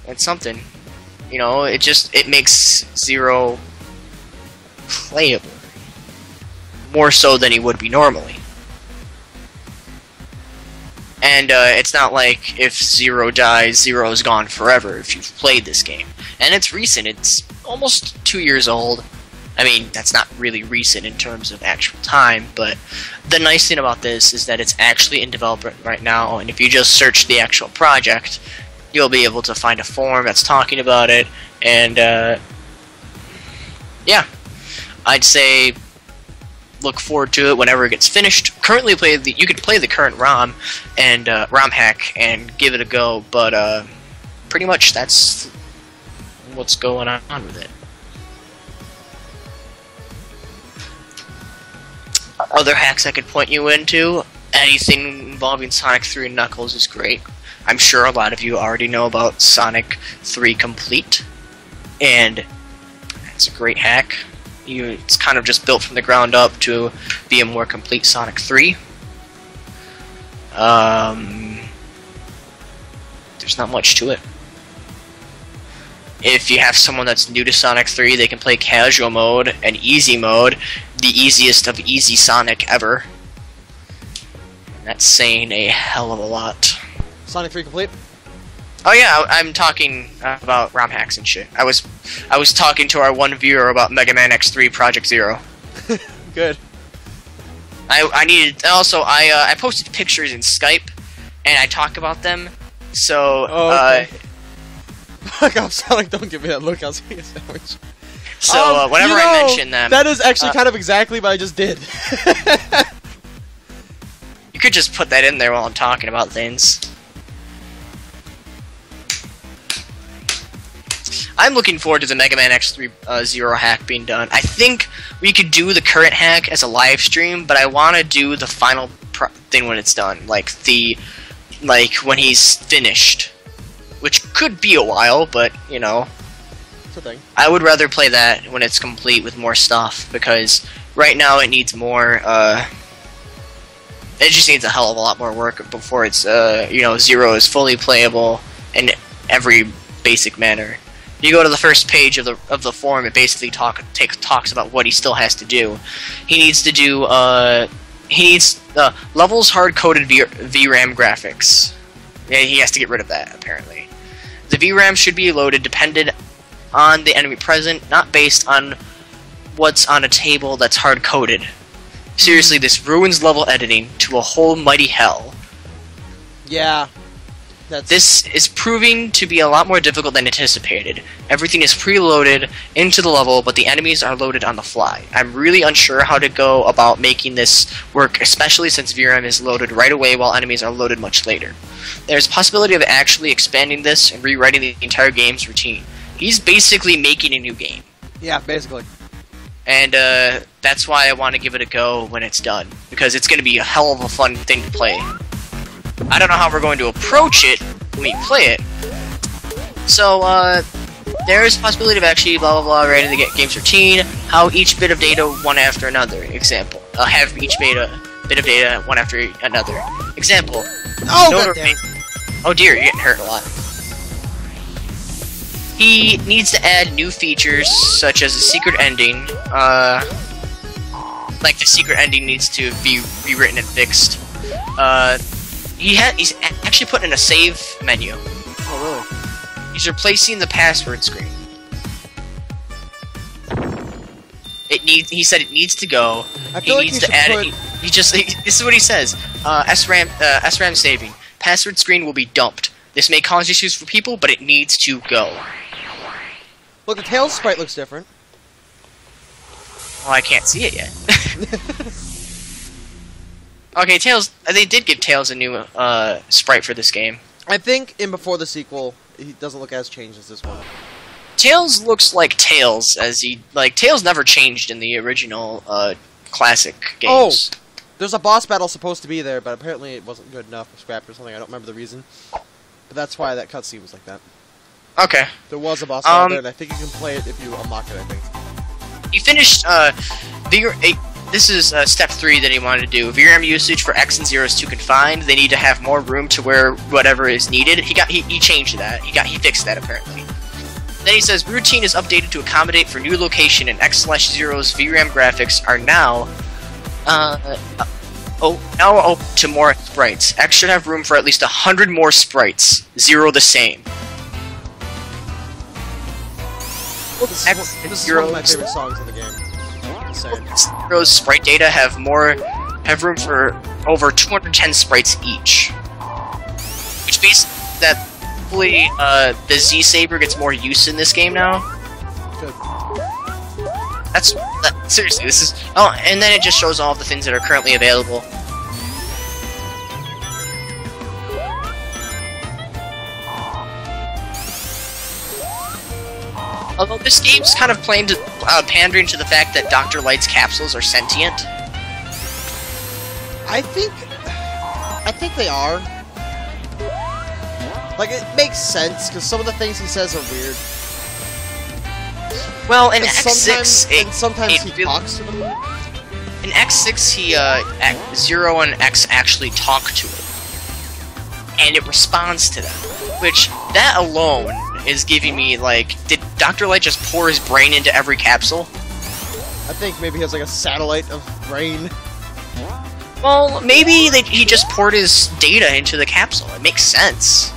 it's something. You know, it just it makes Zero playable more so than he would be normally. And uh, it's not like if Zero dies, Zero is gone forever if you've played this game. And it's recent, it's almost two years old. I mean, that's not really recent in terms of actual time, but the nice thing about this is that it's actually in development right now, and if you just search the actual project, you'll be able to find a forum that's talking about it, and uh, yeah, I'd say look forward to it whenever it gets finished. Currently, play the you could play the current ROM and uh, ROM hack and give it a go, but uh, pretty much that's what's going on with it. Other hacks I could point you into, anything involving Sonic 3 and Knuckles is great. I'm sure a lot of you already know about Sonic 3 Complete, and it's a great hack. You, it's kind of just built from the ground up to be a more complete Sonic 3. Um, there's not much to it. If you have someone that's new to Sonic 3, they can play casual mode and easy mode, the easiest of easy Sonic ever. And that's saying a hell of a lot. Sonic 3 complete? Oh yeah, I'm talking about ROM hacks and shit. I was, I was talking to our one viewer about Mega Man X3 Project Zero. Good. I, I needed also I uh, I posted pictures in Skype, and I talk about them. So Oh, uh, okay. Look, I'm Sonic, don't give me that look, I was eating a sandwich. so Um, uh, whenever you I know, mention them, That is actually uh, kind of exactly what I just did. you could just put that in there while I'm talking about things. I'm looking forward to the Mega Man X3 uh, Zero hack being done. I think we could do the current hack as a live stream, but I want to do the final thing when it's done, like the like when he's finished, which could be a while, but you know, It's a thing. I would rather play that when it's complete with more stuff because right now it needs more. Uh, it just needs a hell of a lot more work before it's uh, you know zero is fully playable in every basic manner. You go to the first page of the of the forum, it basically talk take, talks about what he still has to do. He needs to do uh, he needs uh, levels hard coded v- VRAM graphics. Yeah, he has to get rid of that apparently. The VRAM should be loaded dependent on the enemy present, not based on what's on a table that's hard coded. Seriously, this ruins level editing to a whole mighty hell. Yeah. That's This is proving to be a lot more difficult than anticipated. Everything is preloaded into the level, but the enemies are loaded on the fly. I'm really unsure how to go about making this work, especially since VRAM is loaded right away while enemies are loaded much later. There's a possibility of actually expanding this and rewriting the entire game's routine. He's basically making a new game. Yeah, basically. And uh, that's why I want to give it a go when it's done, because it's going to be a hell of a fun thing to play. I don't know how we're going to approach it when we play it. So, uh, there's a possibility of actually blah blah blah writing the ga- game's routine, how each bit of data one after another. Example, uh, have each beta bit of data one after another. Example. Oh, no goddamn. Oh dear, you're getting hurt a lot. He needs to add new features such as a secret ending. Uh, like the secret ending needs to be rewritten and fixed. Uh, he had he's actually put in a save menu. Oh, really? He's replacing the password screen. It needs. He said it needs to go. I He like needs you to add put- it. He, he just. He, this is what he says. Uh, SRAM. Uh, SRAM saving. Password screen will be dumped. This may cause issues for people, but it needs to go. Look, the tail sprite looks different. Well, I can't see it yet. okay, Tails. They did give Tails a new uh, sprite for this game. I think in before the sequel, he doesn't look as changed as this one. Tails looks like Tails, as he like Tails never changed in the original uh, classic games. Oh, there's a boss battle supposed to be there, but apparently it wasn't good enough or scrapped or something. I don't remember the reason. But that's why that cutscene was like that. Okay. There was a boss battle Um, there, and I think you can play it if you unlock it, I think. You finished uh, eh, this is uh, step three that he wanted to do. VRAM usage for X and Zero is too confined. They need to have more room to where whatever is needed. He got he, he changed that. He got he fixed that apparently. Then he says routine is updated to accommodate for new location and X slash Zero's VRAM graphics are now uh, uh, oh now open to more sprites. X should have room for at least a hundred more sprites. Zero the same. This, X is, this is one of my favorite songs in the game. Saying. Zero's sprite data have more have room for over 210 sprites each. Which means that hopefully uh, the Z Saber gets more use in this game now. That's that, seriously. This is oh, and then it just shows all the things that are currently available. Although this game's kind of playing to, uh, pandering to the fact that Dr. Light's capsules are sentient. I think, I think they are. Like it makes sense because some of the things he says are weird. Well, in X6, it, and sometimes it he really- talks to them. in X6, he uh, X- Zero and X actually talk to it, and it responds to them. Which that alone is giving me like, did Doctor Light just pour his brain into every capsule? I think maybe he has like a satellite of brain. Well, maybe they, he just poured his data into the capsule. It makes sense.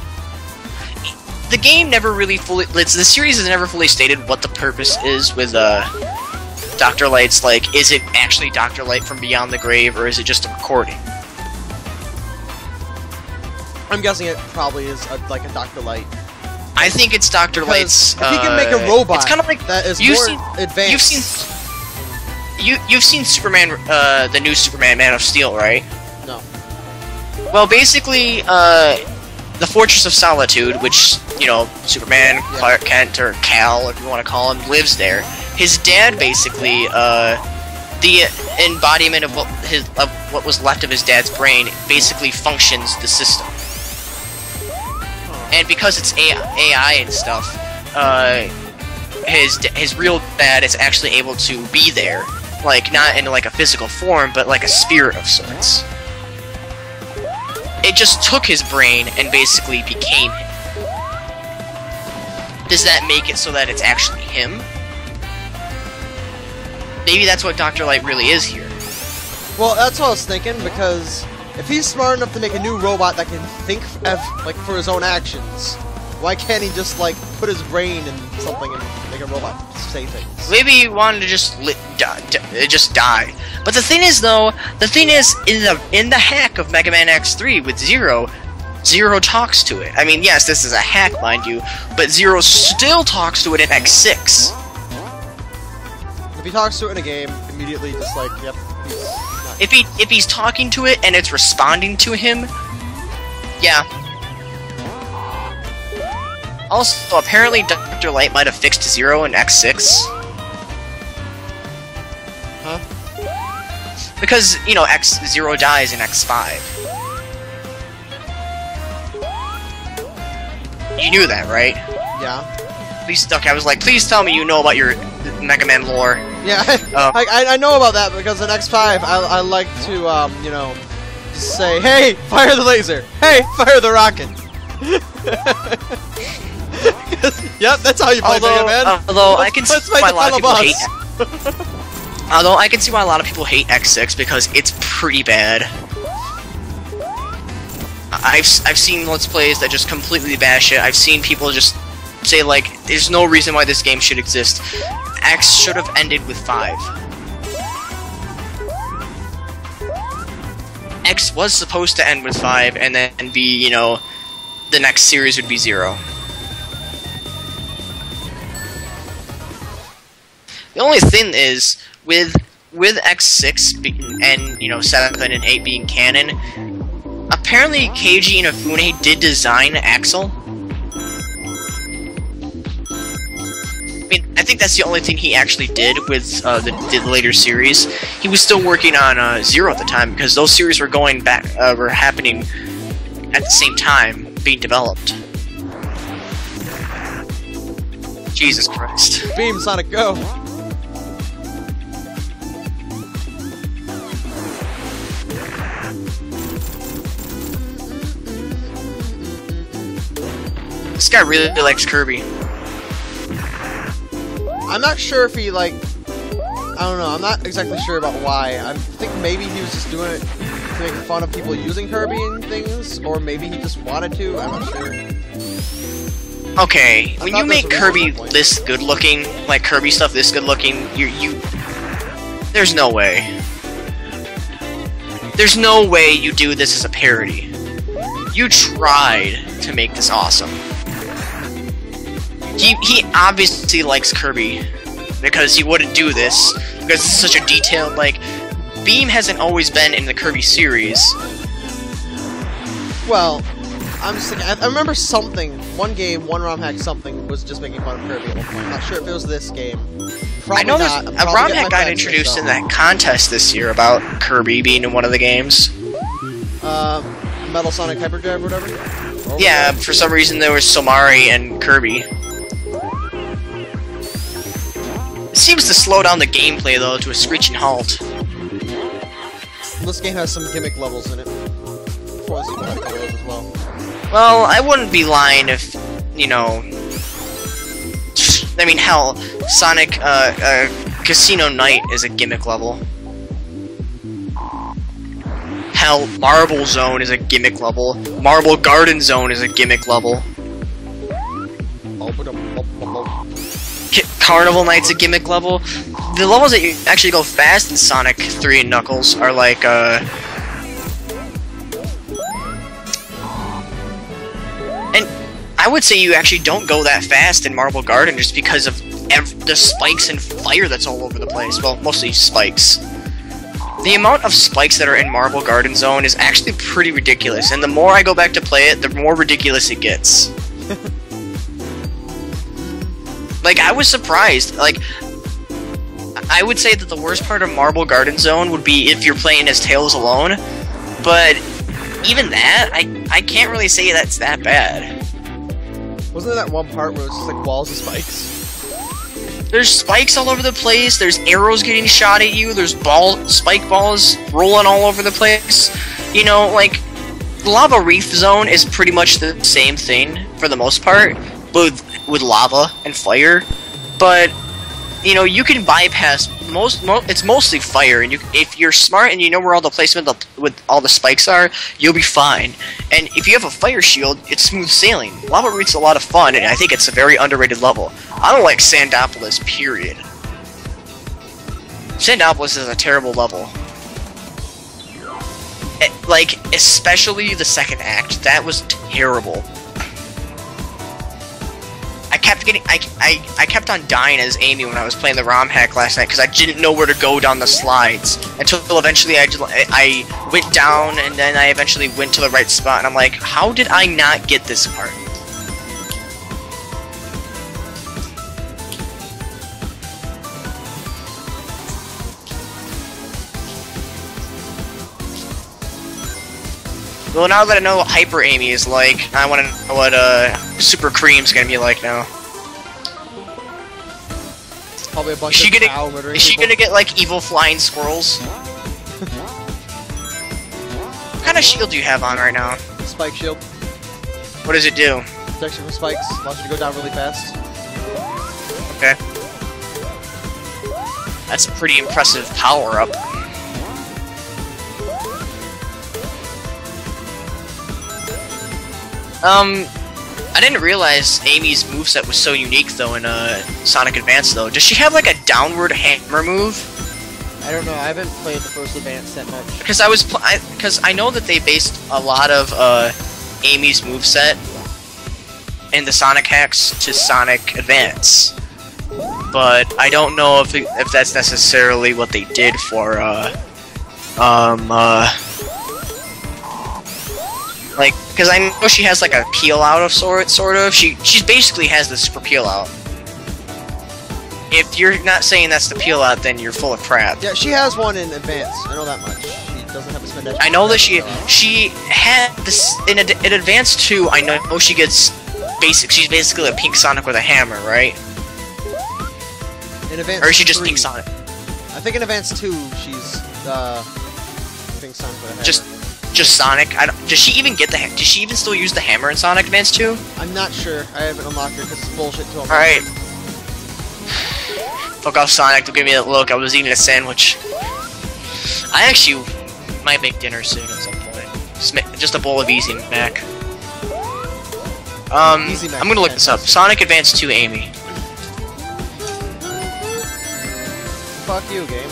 The game never really fully. It's, the series has never fully stated what the purpose is with uh, Doctor Light's. Like, is it actually Doctor Light from Beyond the Grave, or is it just a recording? I'm guessing it probably is a, like a Doctor Light. I think it's Doctor Light's. if he can make uh, a robot, it's kind of like that is you've more seen- advanced. you've seen you you've seen Superman, uh, the new Superman, Man of Steel, right? No. Well, basically, uh, the Fortress of Solitude, which you know, Superman, Clark Kent, or Kal, if you want to call him, lives there. His dad, basically, uh, the embodiment of what his of what was left of his dad's brain, basically functions the system. And because it's AI, and stuff, uh, his his real dad is actually able to be there, like not in like a physical form, but like a spirit of sorts. It just took his brain and basically became him. Does that make it so that it's actually him? Maybe that's what Dr. Light really is here. Well, that's what I was thinking because if he's smart enough to make a new robot that can think of, like for his own actions, why can't he just like put his brain in something and make a robot say things? Maybe he wanted to just li- die, di- uh, just die. But the thing is, though, the thing is, in the in the hack of Mega Man X3 with Zero, Zero talks to it. I mean, yes, this is a hack, mind you, but Zero still talks to it in X6. If he talks to it in a game, immediately just like, yep, he's. If he if he's talking to it and it's responding to him, yeah. Also, apparently, Dr. Light might have fixed Zero in X6. Huh? Because, you know, X Zero dies in X5. You knew that, right? Yeah. Please, okay, I was like, please tell me you know about your Mega Man lore. Yeah, Oh. I, I, I know about that because in X5, I, I like to, um, you know, say, hey, fire the laser! Hey, fire the rocket! yep, that's how you play Although, Mega Man. uh, although I can see why a lot of people boss. hate. Although I can see why a lot of people hate X6 because it's pretty bad. I've I've seen let's plays that just completely bash it. I've seen people just say like, "There's no reason why this game should exist." X should have ended with five. X was supposed to end with five, and then be you know, the next series would be zero. The only thing is with with X6 be- and you know 7 and 8 being canon, apparently Keiji Inafune did design Axl. Mean, I think that's the only thing he actually did with uh, the, the later series. He was still working on uh, Zero at the time because those series were going back, uh, were happening at the same time, being developed. Jesus Christ. Beam, Sonic, go! This guy really likes Kirby. I'm not sure if he, like... I don't know, I'm not exactly sure about why. I think maybe he was just doing it to make fun of people using Kirby and things, or maybe he just wanted to, I'm not sure. Okay, I when you make was a reason Kirby this good looking, like Kirby stuff this good looking, you you there's no way. There's no way you do this as a parody. You tried to make this awesome. He he obviously likes Kirby because he wouldn't do this because it's such a detailed like Beam hasn't always been in the Kirby series. Well, I'm just thinking, I, I remember something, one game, one ROM hack something was just making fun of Kirby at one point. I'm not sure if it was this game. Probably I know not. there's a ROM hack got introduced in that contest this year about Kirby being in one of the games. Uh, Metal Sonic Hyperdrive or whatever? Or Yeah, whatever. for some reason there was Somari and Kirby. It seems to slow down the gameplay though to a screeching halt. This game has some gimmick levels in it. Before the sequel had a couple of those as well. Well, I wouldn't be lying if, you know. I mean, hell, Sonic uh, uh, Casino Night is a gimmick level. Hell, Marble Zone is a gimmick level. Marble Garden Zone is a gimmick level. Carnival Night's a gimmick level. The levels that you actually go fast in Sonic 3 and Knuckles are like, uh. And I would say you actually don't go that fast in Marble Garden just because of the spikes and fire that's all over the place. Well, mostly spikes. The amount of spikes that are in Marble Garden Zone is actually pretty ridiculous, and the more I go back to play it, the more ridiculous it gets. Like I was surprised. Like I would say that the worst part of Marble Garden Zone would be if you're playing as Tails alone, but even that, I I can't really say that's that bad. Wasn't there that one part where it was just like walls of spikes? There's spikes all over the place. There's arrows getting shot at you. There's ball spike balls rolling all over the place. You know, like Lava Reef Zone is pretty much the same thing for the most part, but with, lava and fire. But you know, you can bypass most. Mo- it's mostly fire, and you if you're smart and you know where all the placement with all the spikes are, you'll be fine. And if you have a fire shield, it's smooth sailing. Lava Reef's a lot of fun, and I think it's a very underrated level. I don't like Sandopolis, period. Sandopolis is a terrible level. Eh, like, especially the second act. That was terrible. I kept getting, I, I, I kept on dying as Amy when I was playing the ROM hack last night because I didn't know where to go down the slides until eventually I, I went down and then I eventually went to the right spot and I'm like, how did I not get this part? Well, now that I know what Hyper Amy is like, I want to know what uh, Super Cream's gonna be like now. Probably a Is she of gonna is she people. gonna get like evil flying squirrels? what kind of shield do you have on right now? Spike shield. What does it do? Protection from spikes. Allows you to go down really fast. Okay. That's a pretty impressive power up. Um, I didn't realize Amy's moveset was so unique though in uh, Sonic Advance though. Does she have like a downward hammer move? I don't know. I haven't played the first Advance that much. Because I was because I, I know that they based a lot of uh, Amy's moveset in the Sonic hacks to Sonic Advance, but I don't know if if that's necessarily what they did for uh, um uh, like because I know she has like a peel out of sort sort of. She she basically has the super peel out. If you're not saying that's the peel out, then you're full of crap. Yeah, she has one in advance. I know that much. She doesn't have to spend. I know that she she had this in, ad in advance too. I know she gets basic. She's basically a pink Sonic with a hammer, right? In advance. Or is she just three. pink Sonic? I think in advance two, she's uh, pink Sonic with a hammer. Just just Sonic. I don't, does she even get the? ha- Does she even still use the hammer in Sonic Advance 2? I'm not sure. I haven't unlocked her because it's bullshit to unlock. All right. Fuck off, Sonic! Don't give me that look. I was eating a sandwich. I actually might make dinner soon at some point. Just, just a bowl of Easy Mac. Um, Easy Mac I'm gonna look this up. Sonic Advance 2 Amy. Fuck you, game.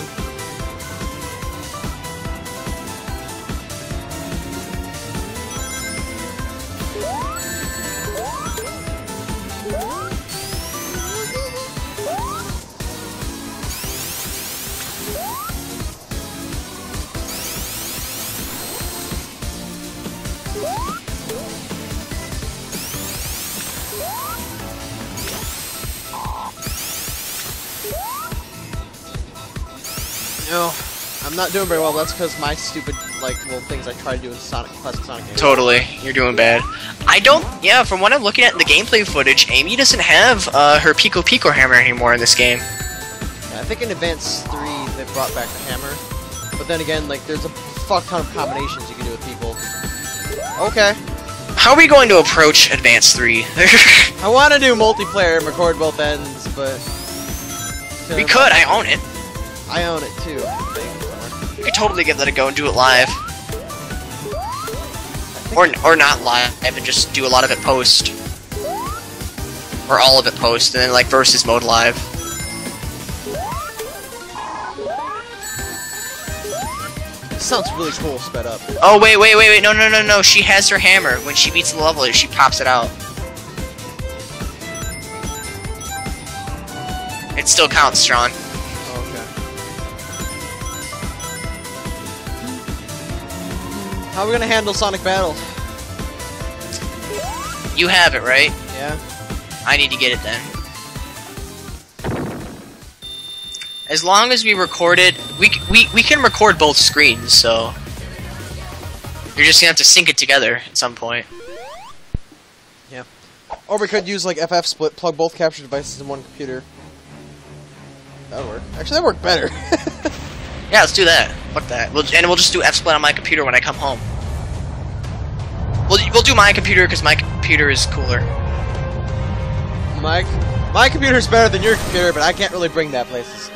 Not doing very well. That's because my stupid, like, little things I try to do in Sonic classic Sonic games. Totally, you're doing bad. I don't. Yeah, from what I'm looking at in the gameplay footage, Amy doesn't have uh, her Pico Pico hammer anymore in this game. Yeah, I think in Advance 3 they brought back the hammer. But then again, like, there's a fuck ton of combinations you can do with people. Okay. How are we going to approach Advance 3? I want to do multiplayer and record both ends, but... we could. I own it. I own it too. I think. We could totally give that a go and do it live, or or not live and just do a lot of it post, or all of it post, and then like versus mode live. This sounds really cool, sped up. Oh wait, wait, wait, wait! No, no, no, no! She has her hammer. When she beats the level, she pops it out. It still counts, Sean. How are we gonna handle Sonic Battles? You have it, right? Yeah. I need to get it then. As long as we record it, we, we, we can record both screens, so... You're just gonna have to sync it together at some point. Yeah. Or we could use like FF split, plug both capture devices in one computer. That would work. Actually, that would work better. Yeah, let's do that. Fuck that. We'll, and we'll just do F-Split on my computer when I come home. We'll, we'll do my computer because my computer is cooler. my my computer's better than your computer, but I can't really bring that places.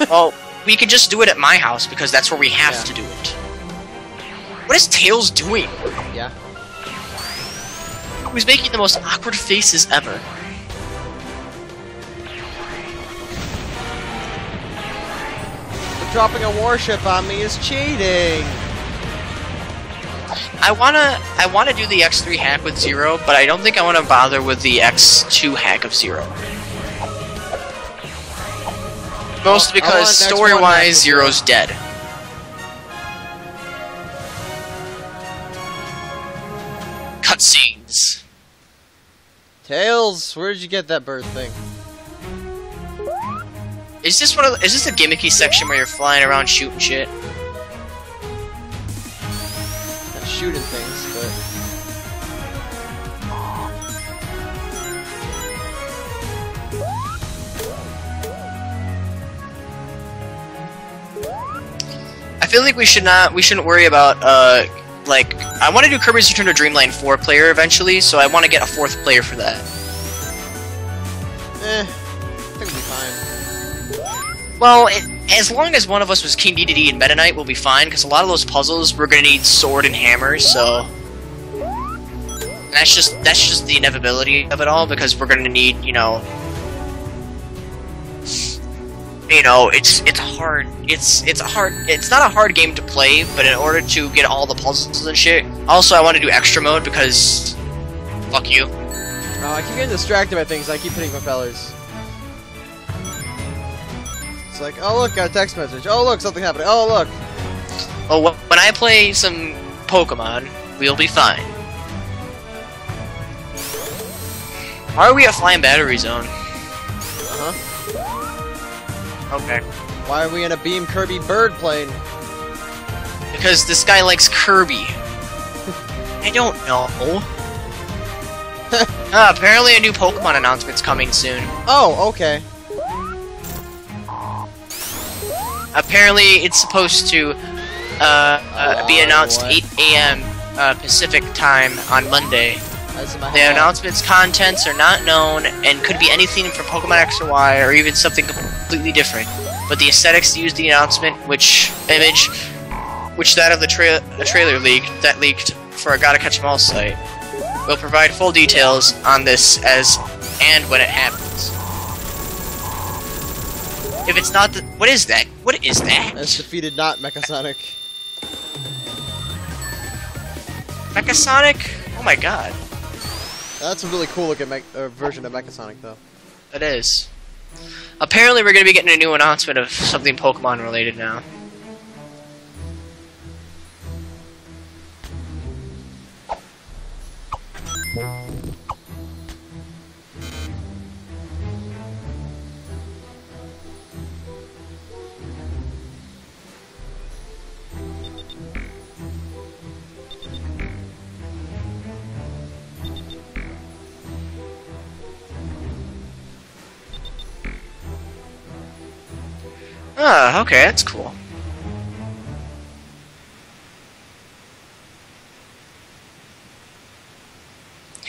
Well, we could just do it at my house because that's where we have Yeah. to do it. What is Tails doing? yeah. He's making the most awkward faces ever. Dropping a warship on me is cheating. I wanna I wanna do the X3 hack with Zero, but I don't think I wanna bother with the X2 hack of Zero. Mostly oh, because X1 story wise Zero's dead. Cutscenes. Tails, where did you get that bird thing? Is this one of is this a gimmicky section where you're flying around shooting shit? Not shooting things, but I feel like we should not we shouldn't worry about uh like I want to do Kirby's Return to Dreamland 4 player eventually, so I want to get a fourth player for that. eh, Well, as long as one of us was King Dedede and Meta Knight, we'll be fine, because a lot of those puzzles we're gonna need sword and hammers, so... That's just that's just the inevitability of it all because we're gonna need, you know, you know, it's it's hard. It's it's a hard. It's not a hard game to play, but in order to get all the puzzles and shit. Also, I want to do extra mode because, fuck you. Oh, I keep getting distracted by things. I keep hitting propellers. It's like, oh look, got a text message. Oh look, something happened. Oh look. Oh, wh- when I play some Pokemon, we'll be fine. Why are we at Flying Battery Zone? Uh huh. Okay. Why are we in a Beam Kirby bird plane? Because this guy likes Kirby. I don't know. Ah, apparently a new Pokemon announcement's coming soon. Oh, okay. Apparently it's supposed to uh, uh, be announced 8 a.m. Uh, Pacific time on Monday. That's in my The announcement's contents are not known and could be anything from Pokemon X or Y or even something completely different. But the aesthetics used the announcement, which image, which that of the, tra- the trailer leaked that leaked for a Gotta Catch 'Em All site, will provide full details on this as and when it happens. If it's not the what is that? What is that? That's defeated not Mechasonic. Mechasonic? Oh my god, That's a really cool looking uh, version of Mechasonic, though. that is. Apparently, we're gonna be getting a new announcement of something Pokemon related now. Ah, okay, that's cool.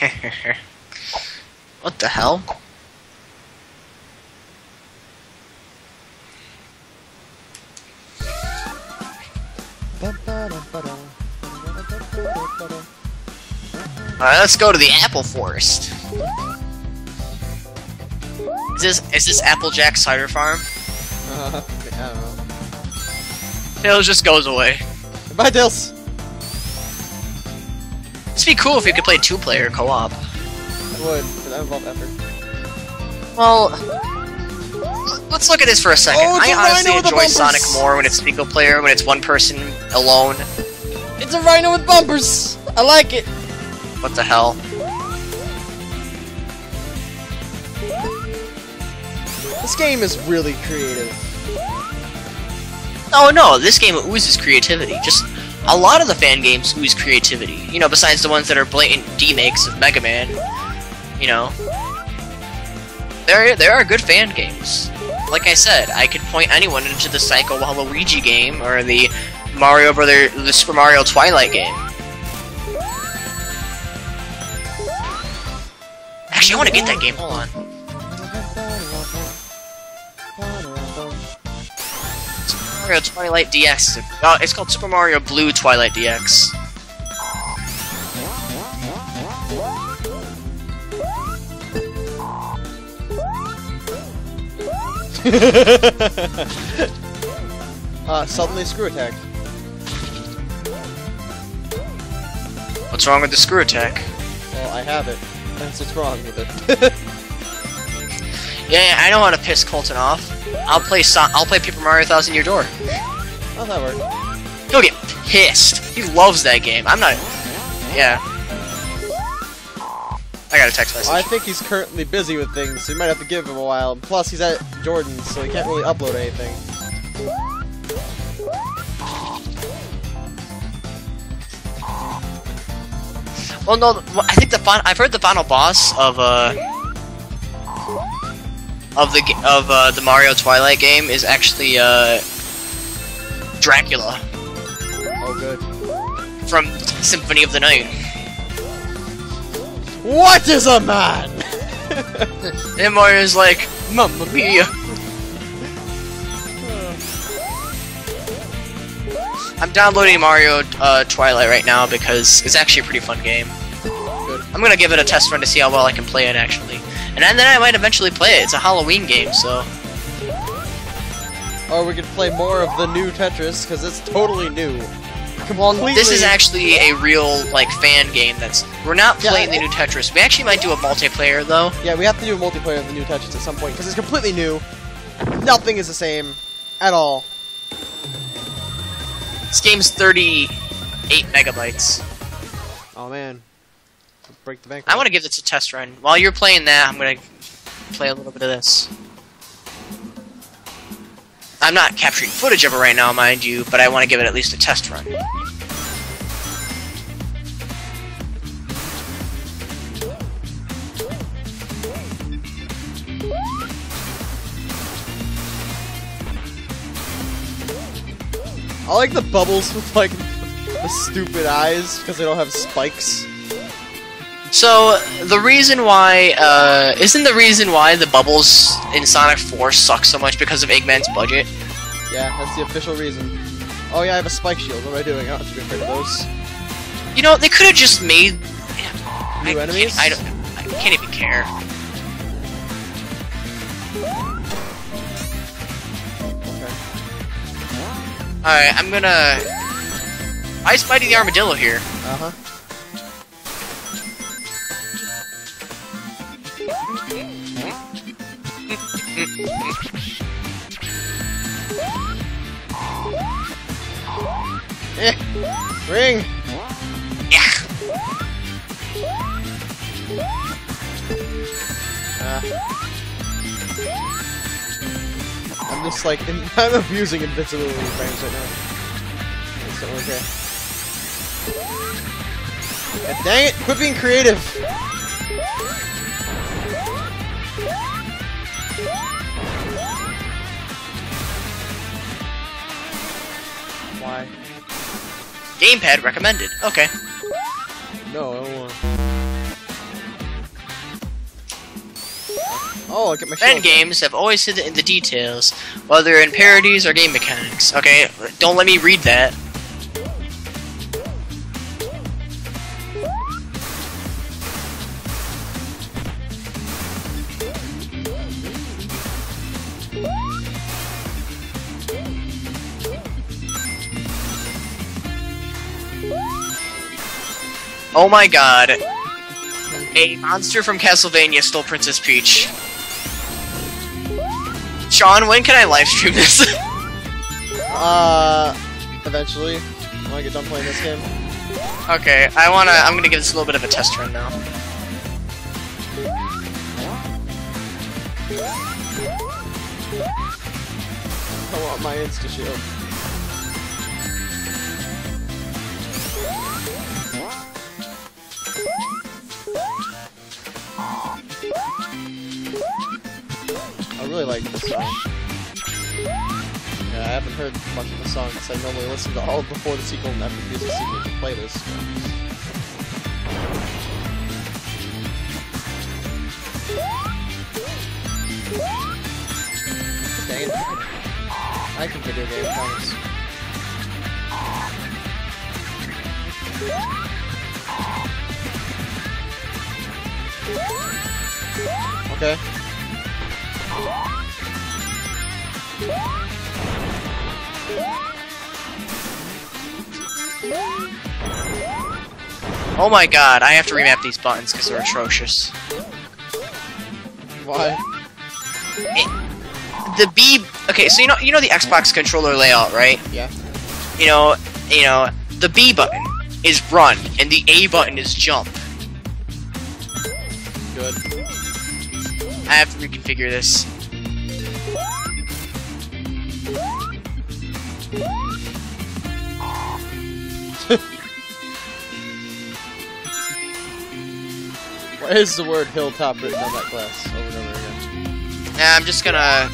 what the hell? Alright, let's go to the apple forest. Is this is this Applejack Cider Farm? Uh, I don't know. Tails just goes away. Bye, Tails! It'd be cool if you could play two-player co-op. I would, but that involved effort. Well, let's look at this for a second. Oh, I honestly rhino with the enjoy. Sonic more when it's single player, when it's one person alone. It's a rhino with bumpers! I like it! What the hell? This game is really creative. Oh no, this game oozes creativity. Just a lot of the fan games ooze creativity. You know, besides the ones that are blatant demakes of Mega Man. You know, there there are good fan games. Like I said, I could point anyone into the Psycho Waluigi game or the Mario Brother, the Super Mario Twilight game. Actually, I want to get that game. Hold on. Mario Twilight DX. Uh, it's called Super Mario Blue Twilight DX. uh, suddenly screw attack. What's wrong with the screw attack? Well, I have it. That's what's wrong with it. Yeah, I know how to piss Colton off. I'll play so I'll play Paper Mario Thousand Year Door. How's that work? He'll get pissed. He loves that game. I'm not. Yeah. I got a text message. I think he's currently busy with things, so you might have to give him a while. Plus, he's at Jordan's, so he can't really upload anything. Well, no, I think the final, I've heard the final boss of uh of the of uh, the Mario Twilight game is actually uh Dracula Oh, good. from Symphony of the Night. What is a man? And Mario's like, Mamma mia! I'm downloading Mario uh, Twilight right now because it's actually a pretty fun game. good. I'm gonna give it a test run to see how well I can play it actually, and then I might eventually play it. It's a Halloween game, so Or we could play more of the new Tetris because it's totally new. Completely. this is actually a real like fan game. That's we're not playing I- the new Tetris. We actually might do a multiplayer though. Yeah, we have to do a multiplayer of the new Tetris at some point because it's completely new. Nothing is the same at all. This game's 38 megabytes. Oh man, break the bank. I want to give this a test run. While you're playing that, I'm gonna play a little bit of this. I'm not capturing footage of it right now, mind you, but I want to give it at least a test run. I like the bubbles with like the stupid eyes because they don't have spikes. So the reason why uh, isn't the reason why the bubbles in Sonic 4 suck so much because of Eggman's budget? Yeah, that's the official reason. Oh yeah, I have a spike shield. What am I doing? I don't have to be afraid of those. You know, they could have just made New I enemies? I don't. I can't even care. Okay. All right, I'm gonna Ice Mighty the Armadillo here. Uh huh. Eh, ring. Uh, I'm just like in, I'm abusing invincibility frames right now. It's okay. Dang it! Quit being creative. Why? Gamepad recommended. Okay. No, I don't want. Oh, I get my Fan games have always hidden in the details, whether in parodies or game mechanics. Okay, don't let me read that. Oh my god. A monster from Castlevania stole Princess Peach. Sean, when can I live stream this? Uh, eventually. When I get done playing this game. okay, I wanna. I'm gonna give this a little bit of a test run now. I want my insta really like this song. Yeah, I haven't heard much of the song because I normally listen to all before the sequel and after the sequel to play this. Dang it. I can video game comics. Okay. Oh my god, I have to remap these buttons because they're atrocious. Why? The B. Okay, so you know you know the Xbox controller layout, right? Yeah. You know, you know the B button is run and the A button is jump. Good. I have to reconfigure this. Why is the word hilltop written on that class over and over again? Nah, I'm just gonna.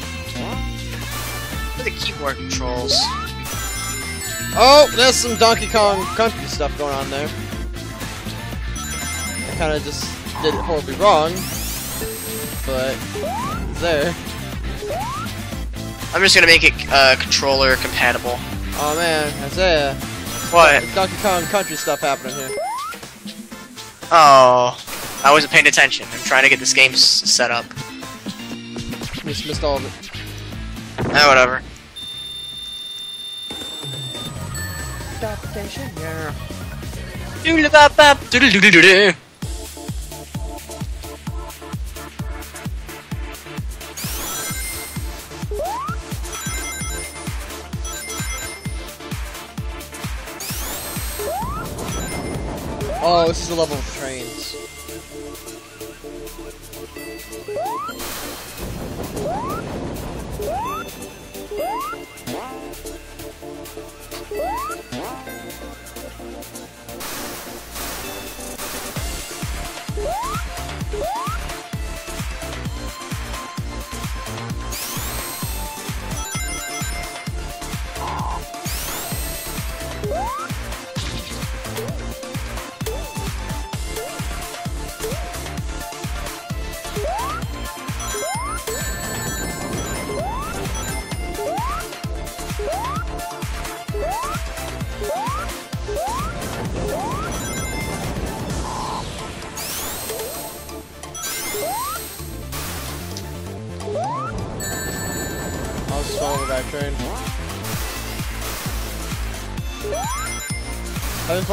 For the keyboard controls. Oh, there's some Donkey Kong Country stuff going on there. I kind of just did it horribly wrong, but there. I'm just gonna make it uh, controller compatible. Oh man, Isaiah, What? Donkey Kong Country stuff happening here. Oh, I wasn't paying attention. I'm trying to get this game s- set up. Just missed all of it. Eh, whatever. Yeah. Level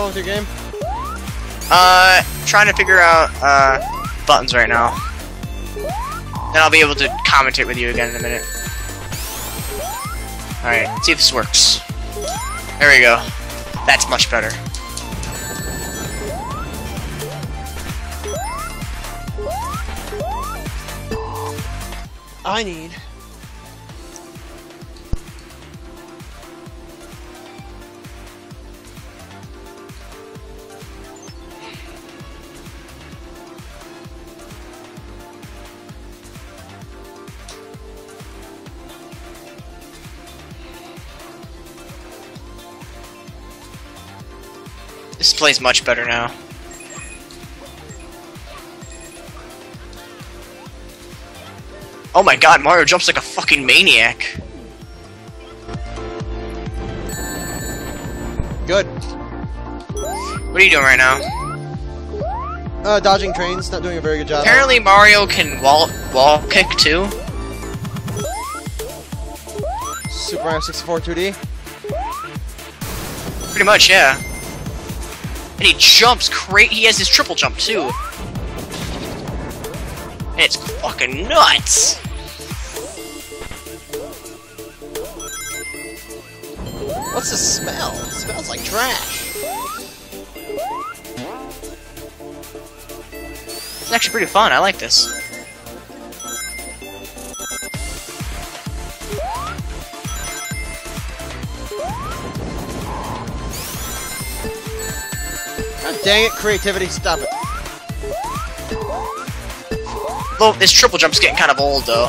With your game? Uh, trying to figure out, uh, buttons right now. Then I'll be able to commentate with you again in a minute. Alright, see if this works. There we go. That's much better. I need. Plays much better now. Oh my god, Mario jumps like a fucking maniac. Good. What are you doing right now? Uh, dodging trains, not doing a very good job. Apparently Mario can wall wall kick too. Super Mario 64 2D. Pretty much, yeah. And he jumps great. He has his triple jump too. And it's fucking nuts. What's the smell? It smells like trash. It's actually pretty fun. I like this. Dang it, creativity, stop it. Though this triple jump's getting kind of old though.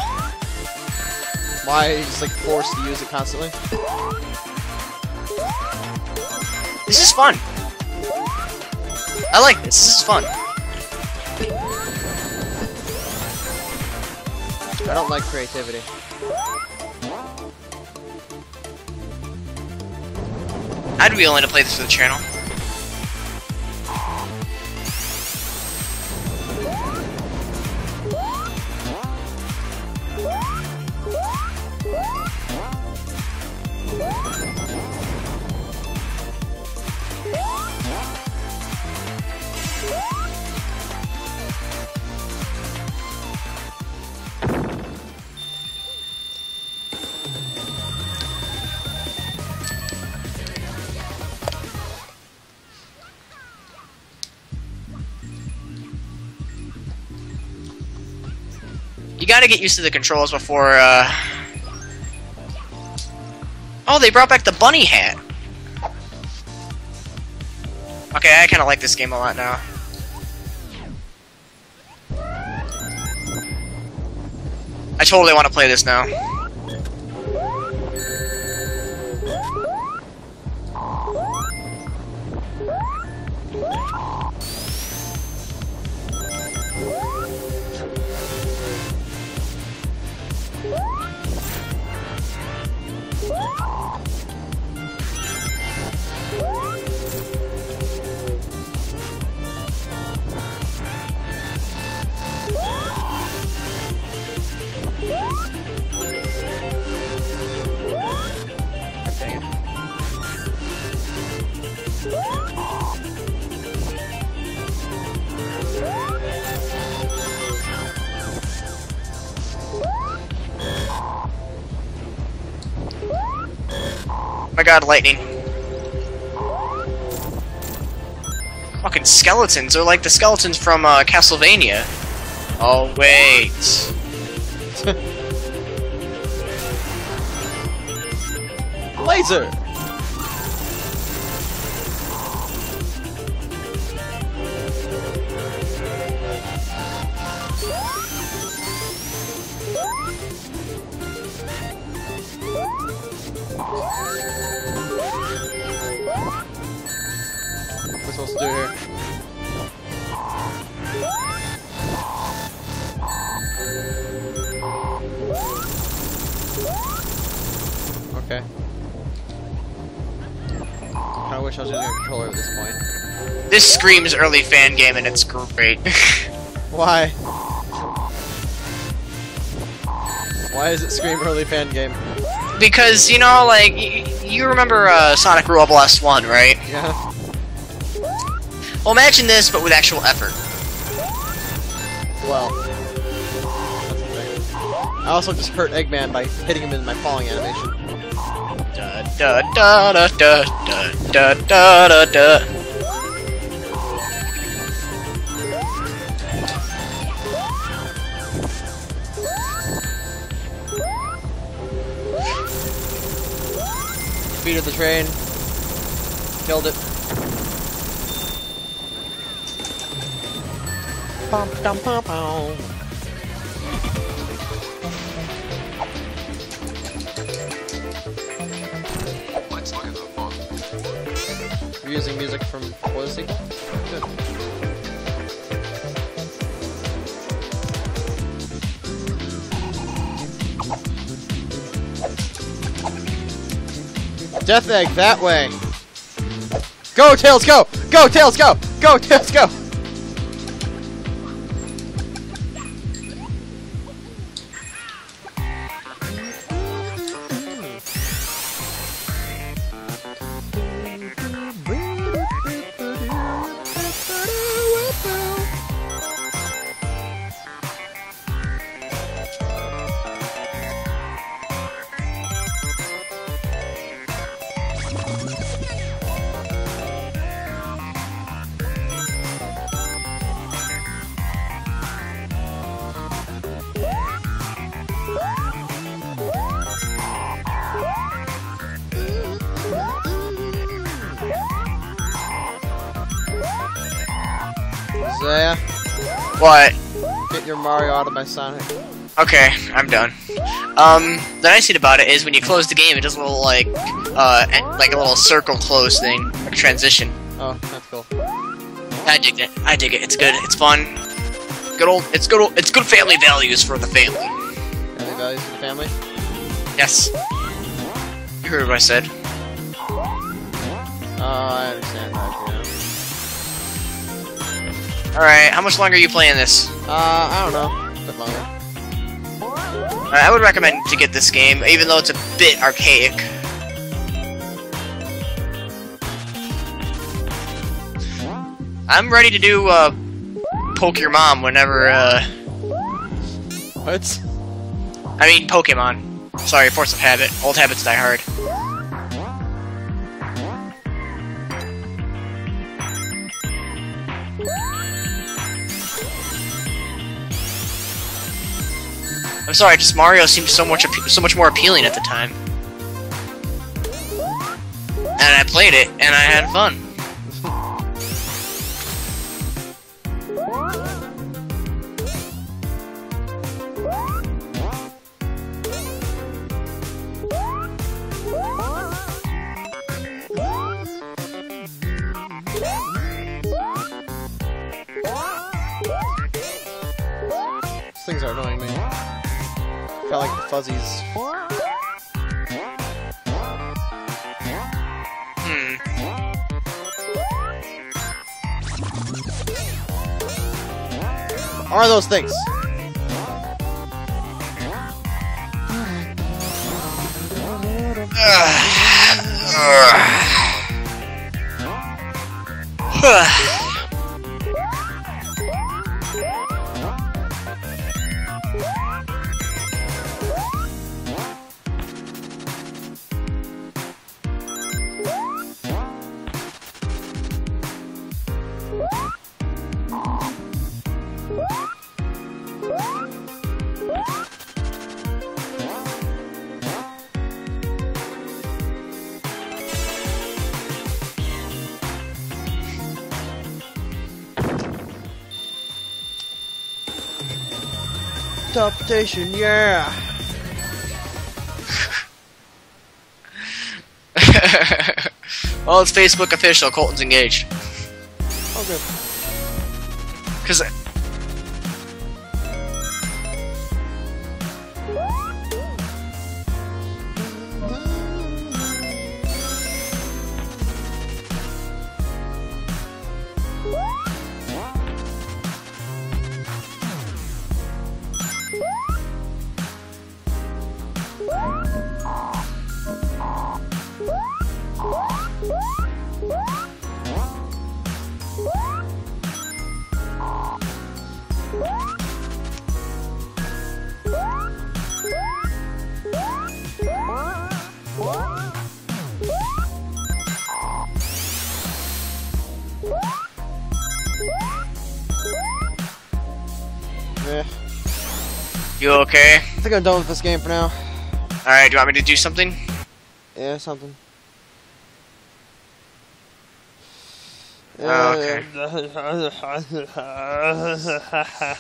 Why are you just like forced to use it constantly? This is fun. I like this. This is fun. I don't like creativity. I'd be willing to play this for the channel. You gotta get used to the controls before, uh... Oh, they brought back the bunny hat! Okay, I kinda like this game a lot now. I totally want to play this now. God, lightning. Fucking skeletons. They're like the skeletons from uh, Castlevania. Oh, wait. Laser! Screams early fan game and it's great. Why? Why does it scream early fan game? because, you know, like, y- you remember uh, Sonic Robo Blast 1, right? Yeah. Well, imagine this, but with actual effort. Well. That's the thing. I also just hurt Eggman by hitting him in my falling animation. Da da da da da da da da da train. Killed it. Bum, dum, bum, bum. Let's look at the book. We're using music from for the sequel? Good. Death egg that way. Go Tails, go! Go Tails, go! Go Tails, go! Mario out of my Sonic. Okay, I'm done. Um, the nice thing about it is when you close the game, it does a little like, uh, like a little circle close thing, like a transition. Oh, that's cool. I dig it. I dig it. It's good. It's fun. Good old. It's good. Old, it's good family values for the family. Any values for the family? Yes. You heard what I said. Oh, I understand that, yeah. All right. How much longer are you playing this? Uh, I don't know. Bit longer. I I would recommend to get this game, even though it's a bit archaic. I'm ready to do uh, poke your mom whenever. Uh, What? I mean Pokemon. Sorry, force of habit. Old habits die hard. I'm sorry, just Mario seemed so much so much more appealing at the time. And I played it, and I had fun. Things are annoying me felt like the fuzzies. Are those things? Ugh. Ugh. Teleportation, yeah. well, it's Facebook official. Colton's engaged. You okay? I think I'm done with this game for now. All right. Do you want me to do something? Yeah, something. Oh, okay.